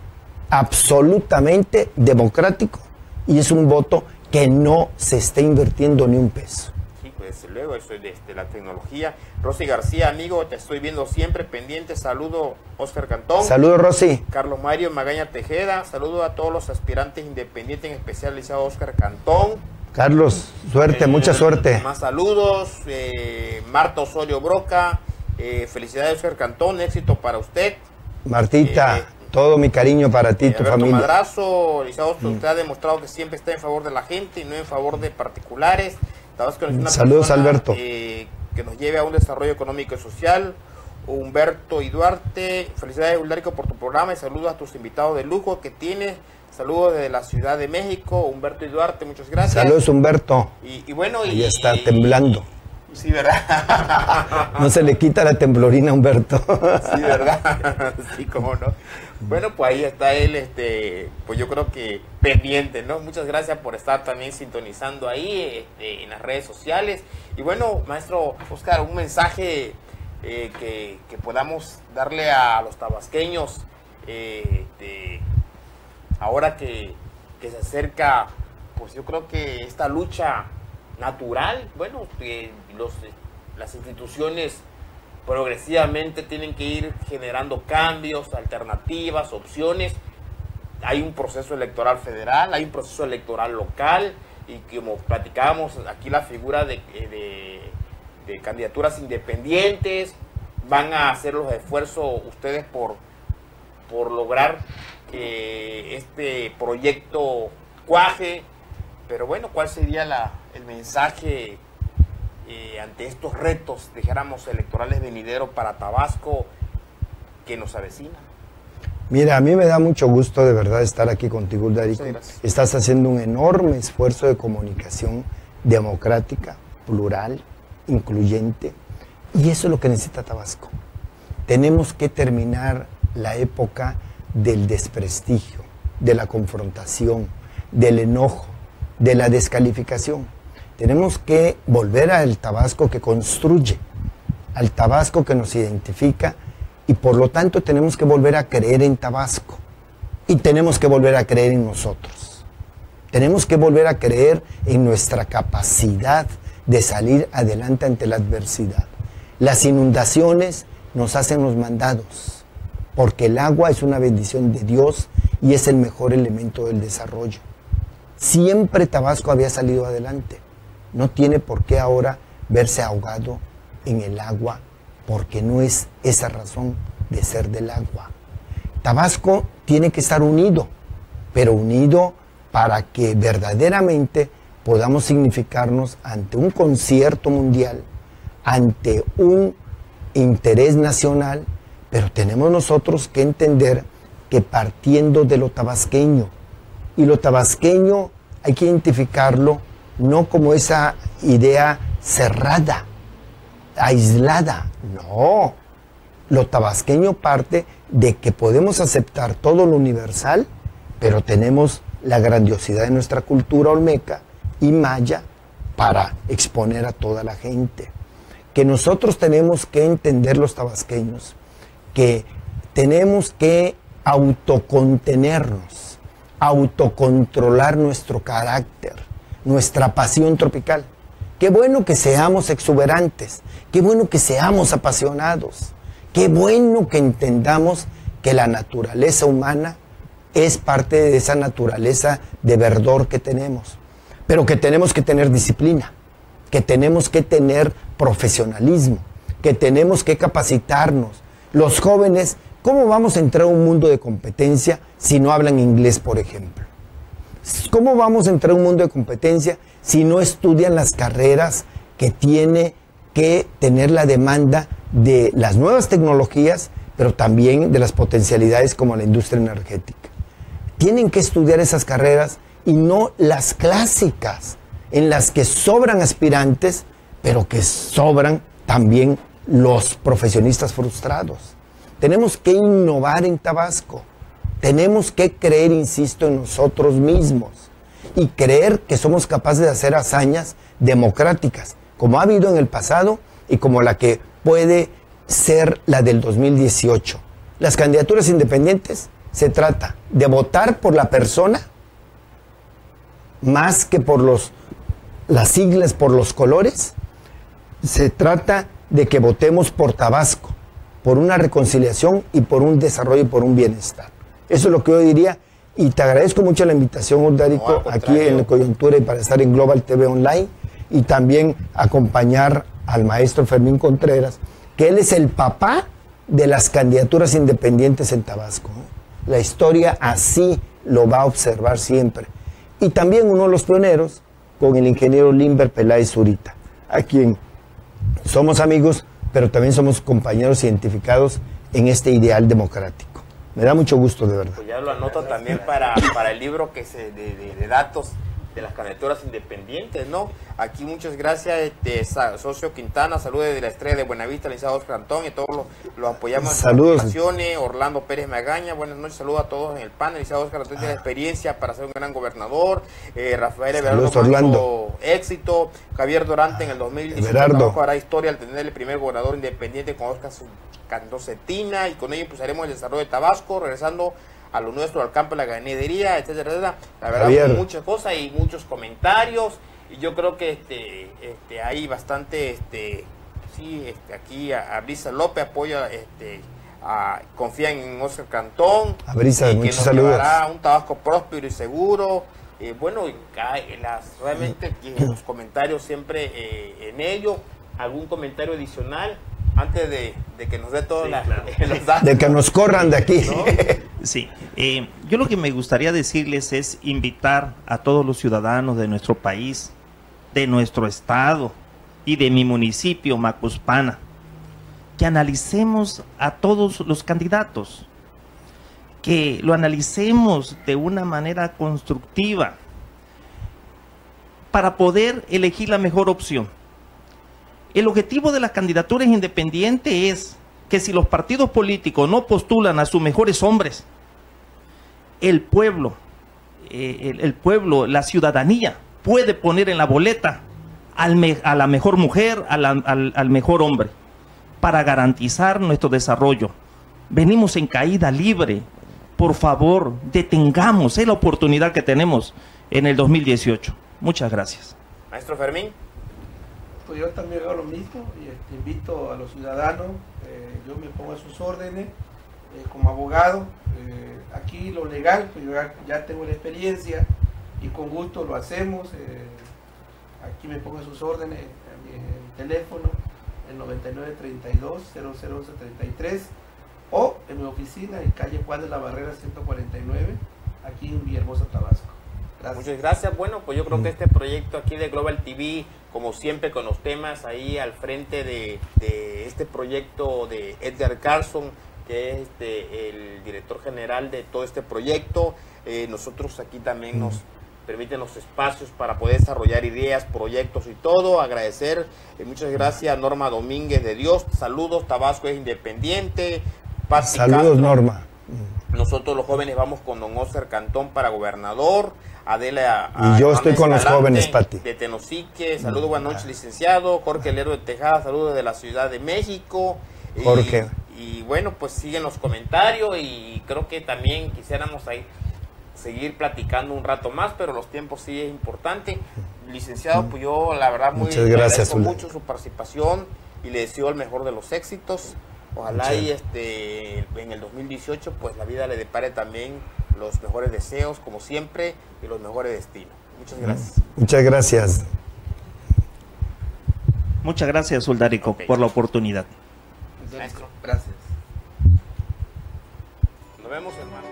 absolutamente democrático y es un voto que no se está invirtiendo ni un peso. Sí, pues luego, eso es de, la tecnología. Rosy García, amigo, te estoy viendo siempre pendiente. Saludo, Oscar Cantón. Saludo, Rosy. Carlos Mario Magaña Tejeda. Saludo a todos los aspirantes independientes, en especial Oscar Cantón. Carlos, suerte, mucha eh, suerte. Más saludos. Eh, Marta Osorio Broca. Eh, felicidades, Oscar Cantón. Éxito para usted. Martita, todo mi cariño para ti tu familia. Madrazo, licenciado, mm. usted ha demostrado que siempre está en favor de la gente y no en favor de particulares. Saludos, Alberto. que nos lleve a un desarrollo económico y social. Humberto y Duarte, felicidades, Ularico, por tu programa y saludos a tus invitados de lujo que tienes Saludos desde la Ciudad de México, Humberto y Duarte, muchas gracias. Saludos, Humberto. Y, bueno, Ahí está temblando. Sí, ¿verdad? no se le quita la temblorina a Humberto. sí, ¿verdad? sí, cómo no. Bueno, pues ahí está él, este, pues yo creo que pendiente, ¿no? Muchas gracias por estar también sintonizando ahí este, en las redes sociales. Y bueno, maestro Oscar, un mensaje eh, que, que, podamos darle a los tabasqueños eh, de ahora que, se acerca, pues yo creo que esta lucha natural, bueno, los, las instituciones progresivamente tienen que ir generando cambios, alternativas, opciones. Hay un proceso electoral federal, hay un proceso electoral local y como platicábamos aquí la figura de, de candidaturas independientes, van a hacer los esfuerzos ustedes por lograr que este proyecto cuaje, pero bueno, ¿cuál sería la, el mensaje eh, ante estos retos, dijéramos, electorales venideros para Tabasco que nos avecina? Mira, a mí me da mucho gusto de verdad estar aquí contigo, Darico. Estás haciendo un enorme esfuerzo de comunicación democrática, plural, incluyente, y eso es lo que necesita Tabasco. Tenemos que terminar la época del desprestigio, de la confrontación, del enojo, de la descalificación. Tenemos que volver al Tabasco que construye, al Tabasco que nos identifica y por lo tanto tenemos que volver a creer en Tabasco y tenemos que volver a creer en nosotros. Tenemos que volver a creer en nuestra capacidad de salir adelante ante la adversidad. Las inundaciones nos hacen los mandados porque el agua es una bendición de Dios y es el mejor elemento del desarrollo. Siempre Tabasco había salido adelante. No tiene por qué ahora verse ahogado en el agua, porque no es esa razón de ser del agua. Tabasco tiene que estar unido, pero unido para que verdaderamente podamos significarnos ante un concierto mundial, ante un interés nacional pero tenemos nosotros que entender que partiendo de lo tabasqueño, y lo tabasqueño hay que identificarlo no como esa idea cerrada, aislada, no. Lo tabasqueño parte de que podemos aceptar todo lo universal, pero tenemos la grandiosidad de nuestra cultura olmeca y maya para exponer a toda la gente. Que nosotros tenemos que entender los tabasqueños que tenemos que autocontenernos, autocontrolar nuestro carácter, nuestra pasión tropical. Qué bueno que seamos exuberantes, qué bueno que seamos apasionados, qué bueno que entendamos que la naturaleza humana es parte de esa naturaleza de verdor que tenemos, pero que tenemos que tener disciplina, que tenemos que tener profesionalismo, que tenemos que capacitarnos. Los jóvenes, ¿cómo vamos a entrar a un mundo de competencia si no hablan inglés, por ejemplo? ¿Cómo vamos a entrar a un mundo de competencia si no estudian las carreras que tiene que tener la demanda de las nuevas tecnologías, pero también de las potencialidades como la industria energética? Tienen que estudiar esas carreras y no las clásicas, en las que sobran aspirantes, pero que sobran también los profesionistas frustrados. Tenemos que innovar en Tabasco. Tenemos que creer, insisto, en nosotros mismos y creer que somos capaces de hacer hazañas democráticas, como ha habido en el pasado y como la que puede ser la del 2018. Las candidaturas independientes se trata de votar por la persona más que por los, las siglas, por los colores. Se trata de que votemos por Tabasco, por una reconciliación y por un desarrollo y por un bienestar. Eso es lo que yo diría. Y te agradezco mucho la invitación, Urdarico, aquí en coyuntura y para estar en Global TV Online y también acompañar al maestro Fermín Contreras, que él es el papá de las candidaturas independientes en Tabasco. La historia así lo va a observar siempre. Y también uno de los pioneros con el ingeniero Limber Peláez Zurita, a quien somos amigos, pero también somos compañeros identificados en este ideal democrático. Me da mucho gusto, de verdad. Pues ya lo anoto también para, para el libro que se, de, datos de las candidaturas independientes, ¿no? Aquí muchas gracias, este, socio Quintana, saludos de la estrella de Buenavista, licenciado Oscar Antón, y todos los, apoyamos saludos. en Orlando Pérez Magaña, buenas noches, saludos a todos en el panel, licenciado Oscar Antón tiene experiencia para ser un gran gobernador, eh, Rafael Everardo Orlando. éxito, Javier Durante en el 2018 hará historia al tener el primer gobernador independiente con Oscar Candocetina y con ello impulsaremos el desarrollo de Tabasco, regresando a lo nuestro, al campo de la ganadería, etcétera, etcétera. La verdad, muchas cosas y muchos comentarios. Y yo creo que este, este hay bastante, este, sí, este, aquí a, Brisa López apoya, este, a, confía en Oscar Cantón. A Brisa, que muchos nos saludos. Llevará un Tabasco próspero y seguro. Eh, bueno, las, realmente los comentarios siempre eh, en ello. ¿Algún comentario adicional? Antes de, que nos dé todos los datos. De que nos corran de aquí. Sí, eh, yo lo que me gustaría decirles es invitar a todos los ciudadanos de nuestro país, de nuestro estado y de mi municipio, Macuspana, que analicemos a todos los candidatos, que lo analicemos de una manera constructiva para poder elegir la mejor opción el objetivo de las candidaturas independientes es que si los partidos políticos no postulan a sus mejores hombres, el pueblo, eh, el, pueblo, la ciudadanía puede poner en la boleta a la mejor mujer, al, al mejor hombre, para garantizar nuestro desarrollo. Venimos en caída libre. Por favor, detengamos, es la oportunidad que tenemos en el 2018. Muchas gracias. Maestro Fermín. Pues yo también veo lo mismo y este, invito a los ciudadanos, eh, yo me pongo a sus órdenes eh, como abogado. Eh, aquí lo legal, pues yo ya, tengo la experiencia y con gusto lo hacemos. aquí me pongo a sus órdenes en mi teléfono, el 9932-00133 o en mi oficina en calle Juan de la Barrera 149, aquí en Villahermosa, Tabasco. Muchas gracias. Bueno, pues yo creo que este proyecto aquí de Global TV, como siempre con los temas ahí al frente de, este proyecto de Edgar Carlson, que es este, el director general de todo este proyecto, eh, nosotros aquí también nos permiten los espacios para poder desarrollar ideas, proyectos y todo. Agradecer, eh, muchas gracias Norma Domínguez de Dios. Saludos, Tabasco es independiente. Saludos, Norma. Nosotros los jóvenes vamos con don Oscar Cantón para gobernador. Adela. y yo estoy con los jóvenes, Pati. De Tenosique, saludos, buenas noches, licenciado. Jorge Lero de Tejada, saludos de la Ciudad de México. Jorge. Y, bueno, pues siguen los comentarios y creo que también quisiéramos ahí seguir platicando un rato más, pero los tiempos sí es importante. licenciado, pues yo la verdad muy Muchas gracias, agradezco mucho su participación y le deseo el mejor de los éxitos. Ojalá y este en el 2018 pues la vida le depare también los mejores deseos como siempre y los mejores destinos. Muchas gracias. Muchas gracias. Muchas gracias, Suldarico, Ok. por la oportunidad. Maestro. Gracias. Nos vemos hermano.